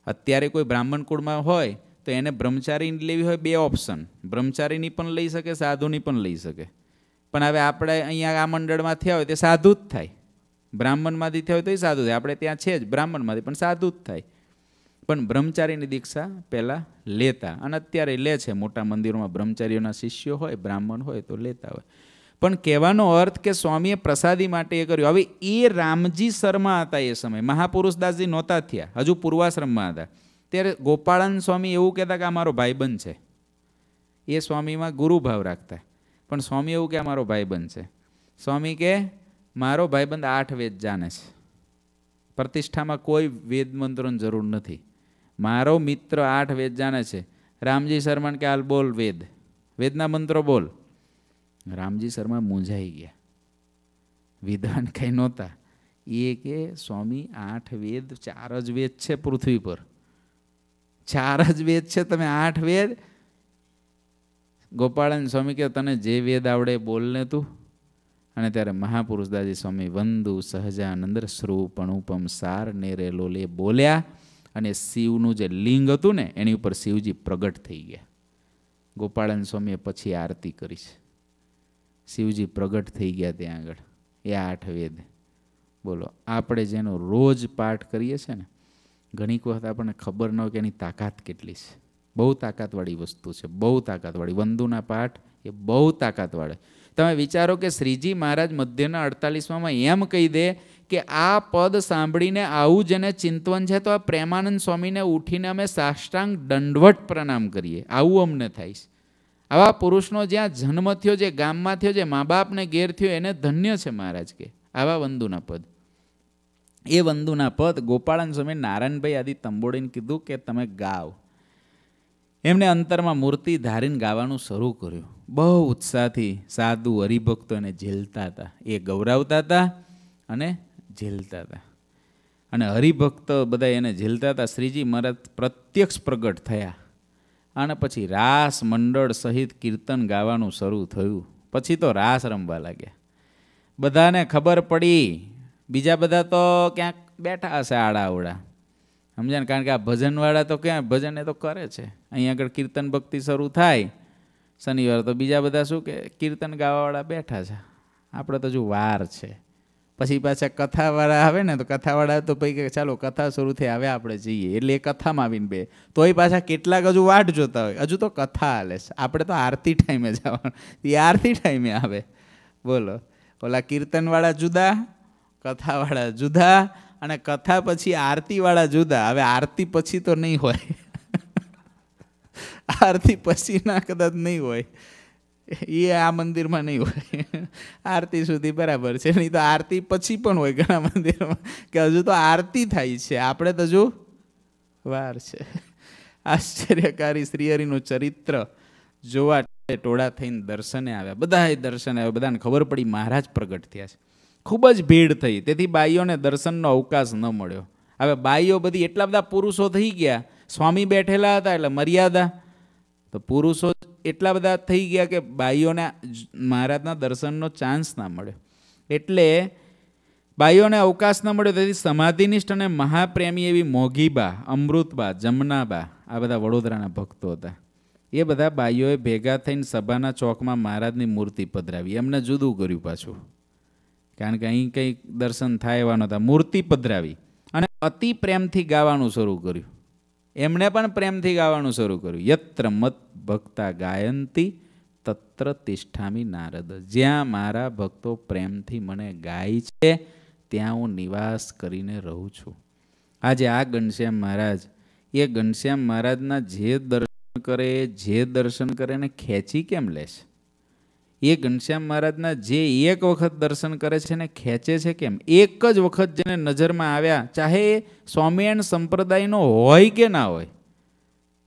અત્યારે કોઈ બ્રાહ્મણ કુળમાં હોય તો એને બ્રહ્મચારીની લેવી હોય બે ઓપ્શન. બ્રહ્મચારીની પણ લઈ શકે, સાધુની પણ લઈ શકે. પણ હવે આપણે અહીંયા આ મંડળમાં થયા હોય તે સાધુ જ થાય. બ્રાહ્મણમાંથી થયો તો એ સાધુ થાય. આપણે ત્યાં છે જ બ્રાહ્મણમાંથી, પણ સાધુ જ થાય. પણ બ્રહ્મચારીની દીક્ષા પહેલાં લેતા, અને અત્યારે લે છે. મોટા મંદિરોમાં બ્રહ્મચારીઓના શિષ્યો હોય, બ્રાહ્મણ હોય, તો લેતા હોય. પણ કહેવાનો અર્થ કે સ્વામીએ પ્રસાદી માટે એ કર્યું. હવે એ રામજી શર્મા હતા એ સમય. મહાપુરુષદાસજી નહોતા થયા. હજુ પૂર્વાશ્રમમાં હતા. ત્યારે ગોપાળાન સ્વામી એવું કહેતા કે આ મારો ભાઈબંધ છે. એ સ્વામીમાં ગુરુભાવ રાખતા. પણ સ્વામી એવું કે આ મારો ભાઈબંધ છે. સ્વામી કે મારો ભાઈબંધ આઠ વેદ જાણે છે. પ્રતિષ્ઠામાં કોઈ વેદ મંત્રોની જરૂર નથી. મારો મિત્ર આઠ વેદ જાણે છે. રામજી શર્માને કે હાલ બોલ વેદ. વેદના મંત્રો બોલ. રામજી શર્મા મૂંઝાઈ ગયા. વિધાન કંઈ નહોતા. એ કે, સ્વામી, આઠ વેદ, ચાર જ વેદ છે પૃથ્વી પર. ચાર જ વેદ છે? તમે આઠ વેદ? ગોપાળન સ્વામી કે તને જે વેદ આવડે બોલને તું. અને ત્યારે મહાપુરુષ દાદી સ્વામી વંદુ સહજાનંદ શ્રુપ અનુપમ સાર નેરે લોલે બોલ્યા અને શિવનું જે લિંગ હતું ને, એની ઉપર શિવજી પ્રગટ થઈ ગયા. ગોપાળન સ્વામીએ પછી આરતી કરી છે. શિવજી પ્રગટ થઈ ગયા ત્યાં આગળ. એ આઠ વેદ. બોલો, આપણે જેનો રોજ પાઠ કરીએ છીએ ને ઘણીક વખત આપણને ખબર ન હોય કે એની તાકાત કેટલી છે. બહુ તાકાતવાળી વસ્તુ છે, બહુ તાકાતવાળી. વંદુના પાઠ એ બહુ તાકાતવાળા તમે વિચારો કે શ્રીજી મહારાજ મધ્યના અડતાલીસમાં એમ કહી દે કે આ પદ સાંભળીને આવું જેને ચિંતવન છે તો આ પ્રેમાનંદ સ્વામીને ઉઠીને અમે સાષ્ટાંગ દંડવટ પ્રણામ કરીએ. આવું અમને થાય આવા પુરુષનો જ્યાં જન્મ થયો, જે ગામમાં થયો, જે મા બાપને ઘેર થયો, એને ધન્ય છે મહારાજ કે. આવા વંદુના પદ. એ વંદુના પદ ગોપાળન સ્વામી નારાયણભાઈ આદિ તંબોડીને કીધું કે તમે ગાવ એમને અંતરમાં મૂર્તિ ધારીને ગાવાનું શરૂ કર્યું. બહુ ઉત્સાહથી સાધુ હરિભક્તો એને ઝેલતા હતા. એ ગૌરવતા હતા અને ઝેલતા હતા. અને હરિભક્ત બધા એને ઝેલતા હતા. શ્રીજી મહારાજ પ્રત્યક્ષ પ્રગટ થયા. અને પછી રાસ મંડળ સહિત કીર્તન ગાવાનું શરૂ થયું. પછી તો રાસ રમવા લાગ્યા. બધાને ખબર પડી. બીજા બધા તો ક્યાંક બેઠા હશે આડાવડા સમજ્યા ને? કારણ કે આ ભજનવાળા તો ક્યાં? ભજન એ તો કરે છે. અહીંયા આગળ કીર્તન ભક્તિ શરૂ થાય. શનિવાર તો બીજા બધા શું કે કીર્તન ગાવાવાળા બેઠા છે. આપણે તો જો વાર છે. પછી પાછા કથાવાળા આવે ને તો કથાવાળા તો પછી ચાલો કથા શરૂ થઈ, હવે આપણે જઈએ. એટલે એ કથામાં આવીને બે. તોય પાછા કેટલાક હજુ વાટ જોતા હોય. હજુ તો કથા હાલે છે. આપણે તો આરતી ટાઈમે જવાનું. એ આરતી ટાઈમે આવે. બોલો. ઓલા કીર્તનવાળા જુદા, કથાવાળા જુદા અને કથા પછી આરતીવાળા જુદા. હવે આરતી પછી તો નહીં હોય. *laughs* આરતી પછીના કદાચ નહીં હોય. એ આ મંદિરમાં નહીં હોય. *laughs* આરતી સુધી બરાબર છે. નહીં તો આરતી પછી પણ હોય ઘણા મંદિરમાં. કે હજુ તો આરતી થાય છે. આપણે તો હજુ વાર છે. *laughs* આશ્ચર્યકારી શ્રીહરિનું ચરિત્ર જોવા ટોળા થઈને દર્શને આવ્યા. બધાએ દર્શને આવ્યા. બધાને ખબર પડી મહારાજ પ્રગટ થયા છે. ખૂબ જ ભીડ થઈ. તેથી બાઈઓને દર્શનનો અવકાશ ન મળ્યો. હવે બાઈઓ બધી એટલા બધા પુરુષો થઈ ગયા. સ્વામી બેઠેલા હતા એટલે મર્યાદા તો પુરુષો એટલા બધા થઈ ગયા કે બાઈઓને મહારાજના દર્શનનો ચાન્સ ના મળ્યો એટલે બાઈઓને અવકાશ ન મળ્યો, તેથી સમાધિનિષ્ઠ અને મહાપ્રેમી એવી મોઘીબા અમૃતબા, જમનાબા, આ બધા વડોદરાના ભક્તો હતા. એ બધા બાઈઓએ ભેગા થઈને સભાના ચોકમાં મહારાજની મૂર્તિ પધરાવી. એમને જુદું કર્યું પાછું. કારણ કે અહીં કંઈ દર્શન થાય એવા નહોતા. મૂર્તિ પધરાવી અને અતિ પ્રેમથી ગાવાનું શરૂ કર્યું. એમણે પણ પ્રેમથી ગાવાનું શરૂ કર્યું. યત્ર મત ભક્તા ગાયંતી, તત્ર તિષ્ઠામી નારદ. જ્યાં મારા ભક્તો પ્રેમથી મને ગાય છે, ત્યાં હું નિવાસ કરીને રહું છું. આજે આ ઘનશ્યામ મહારાજ, એ ઘનશ્યામ મહારાજના જે દર્શન કરે, જે દર્શન કરે એને ખેંચી કેમ લે એ ઘનશ્યામ મહારાજના જે એક વખત દર્શન કરે છે ને ખેંચે છે કેમ? એક જ વખત જેને નજરમાં આવ્યા, ચાહે એ સ્વામિનારાયણ સંપ્રદાયનો હોય કે ના હોય,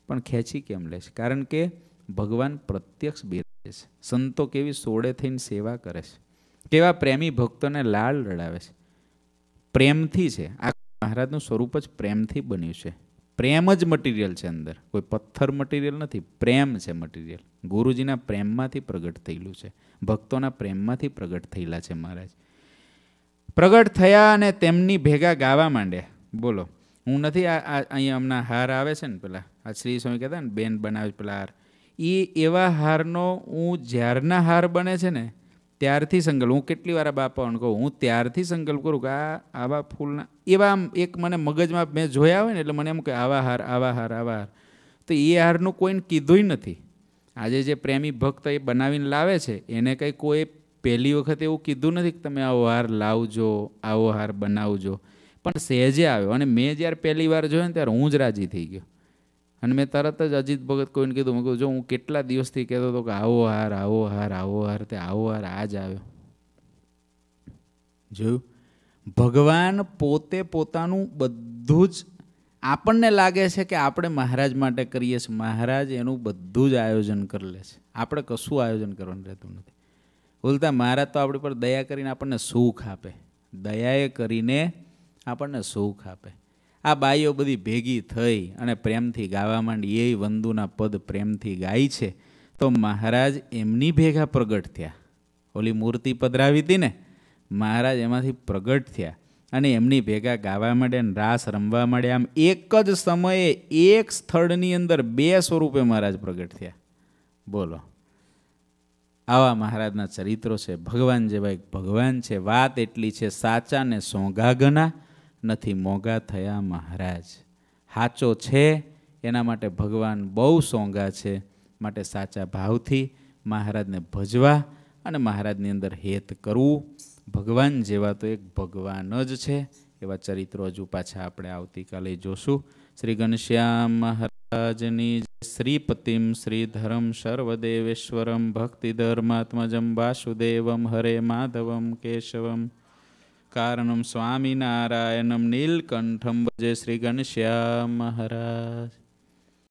પણ ખેંચી કેમ લે છે? કારણ કે ભગવાન પ્રત્યક્ષ બિરાજે છે. સંતો કેવી સોળે થઈને સેવા કરે છે. કેવા પ્રેમી ભક્તોને લાળ રડાવે છે. પ્રેમથી છે. આ મહારાજનું સ્વરૂપ જ પ્રેમથી બન્યું છે. પ્રેમ જ મટીરિયલ છે અંદર. કોઈ પથ્થર મટીરિયલ નથી, પ્રેમ છે મટીરિયલ ગુરુજીના પ્રેમમાંથી પ્રગટ થયેલું છે. ભક્તોના પ્રેમમાંથી પ્રગટ થયેલા છે મહારાજ. પ્રગટ થયા અને તેમની ભેગા ગાવા માંડ્યા. બોલો, હું નથી આ અહીંયા હમણાં હાર આવે છે ને પેલા, આ શ્રી સ્વામી કહેતા ને, બેન બનાવે પેલા હાર. એ એવા હારનો હું જ્યારના હાર બને છે ને ત્યારથી સંકલ્પ, હું કેટલી વાર બાપાઓને કહું, હું ત્યારથી સંકલ્પ કરું કે આ આવા ફૂલના એવા એક મને મગજમાં મેં જોયા હોય ને એટલે મને એમ કે આવા હાર આવા હાર આવા હાર. તો એ હારનું કોઈને કીધુંય નથી. આજે જે પ્રેમી ભક્ત એ બનાવીને લાવે છે, એને કંઈ કોઈ પહેલી વખત એવું કીધું નથી કે તમે આવો હાર લાવજો, આવો હાર બનાવજો. પણ સહેજે આવ્યો. અને મેં જ્યારે પહેલી વાર જોયો ને ત્યારે હું જ રાજી થઈ ગયો. અને મેં તરત જ અજીત ભગત કોઈને કીધું, મેં કીધું, જો હું કેટલા દિવસથી કહેતો હતો કે આવો હાર આવો હાર આવો હાર, તે આવો હાર આજ આવ્યો. જોયું ભગવાન પોતે પોતાનું બધું જ આપણને લાગે છે કે આપણે મહારાજ માટે કરીએ છીએ, મહારાજ એનું બધું જ આયોજન કરી લે છે. આપણે કશું આયોજન કરવાનું રહેતું નથી. બોલતા, મહારાજ તો આપણી પર દયા કરીને આપણને સુખ આપે. દયાએ કરીને આપણને સુખ આપે. આ બાઈઓ બધી ભેગી થઈ અને પ્રેમથી ગાવા માંડી, એ વંદુના પદ પ્રેમથી ગાય છે. તો મહારાજ એમની ભેગા પ્રગટ થયા. ઓલી મૂર્તિ પધરાવી હતી ને, મહારાજ એમાંથી પ્રગટ થયા અને એમની ભેગા ગાવા માંડ્યા અને રાસ રમવા માંડ્યા. આમ એક જ સમયે એક સ્થળની અંદર બે સ્વરૂપે મહારાજ પ્રગટ થયા. બોલો. આવા મહારાજના ચરિત્રો છે. ભગવાન જેવા એક ભગવાન છે. વાત એટલી છે સાચા ને સોંગાગના નથી, મોંઘા થયા મહારાજ. સાચો છે, એના માટે ભગવાન બહુ સોંગા છે, માટે સાચા ભાવથી મહારાજને ભજવા અને મહારાજની અંદર હેત કરવું. ભગવાન જેવા તો એક ભગવાન જ છે, એવા ચરિત્રો હજુ પાછા આપણે આવતીકાલે જોશું. શ્રી ઘનશ્યામ મહારાજની શ્રીપતિમ શ્રીધરમ સર્વદેવેશ્વરમ ભક્તિધર્માત્મજમ વાસુદેવમ હરે માધવમ કેશવમ. કારણમ સ્વામિનારાયણમ નીલકંઠમ ભજે શ્રી ઘનશ્યામ મહારાજ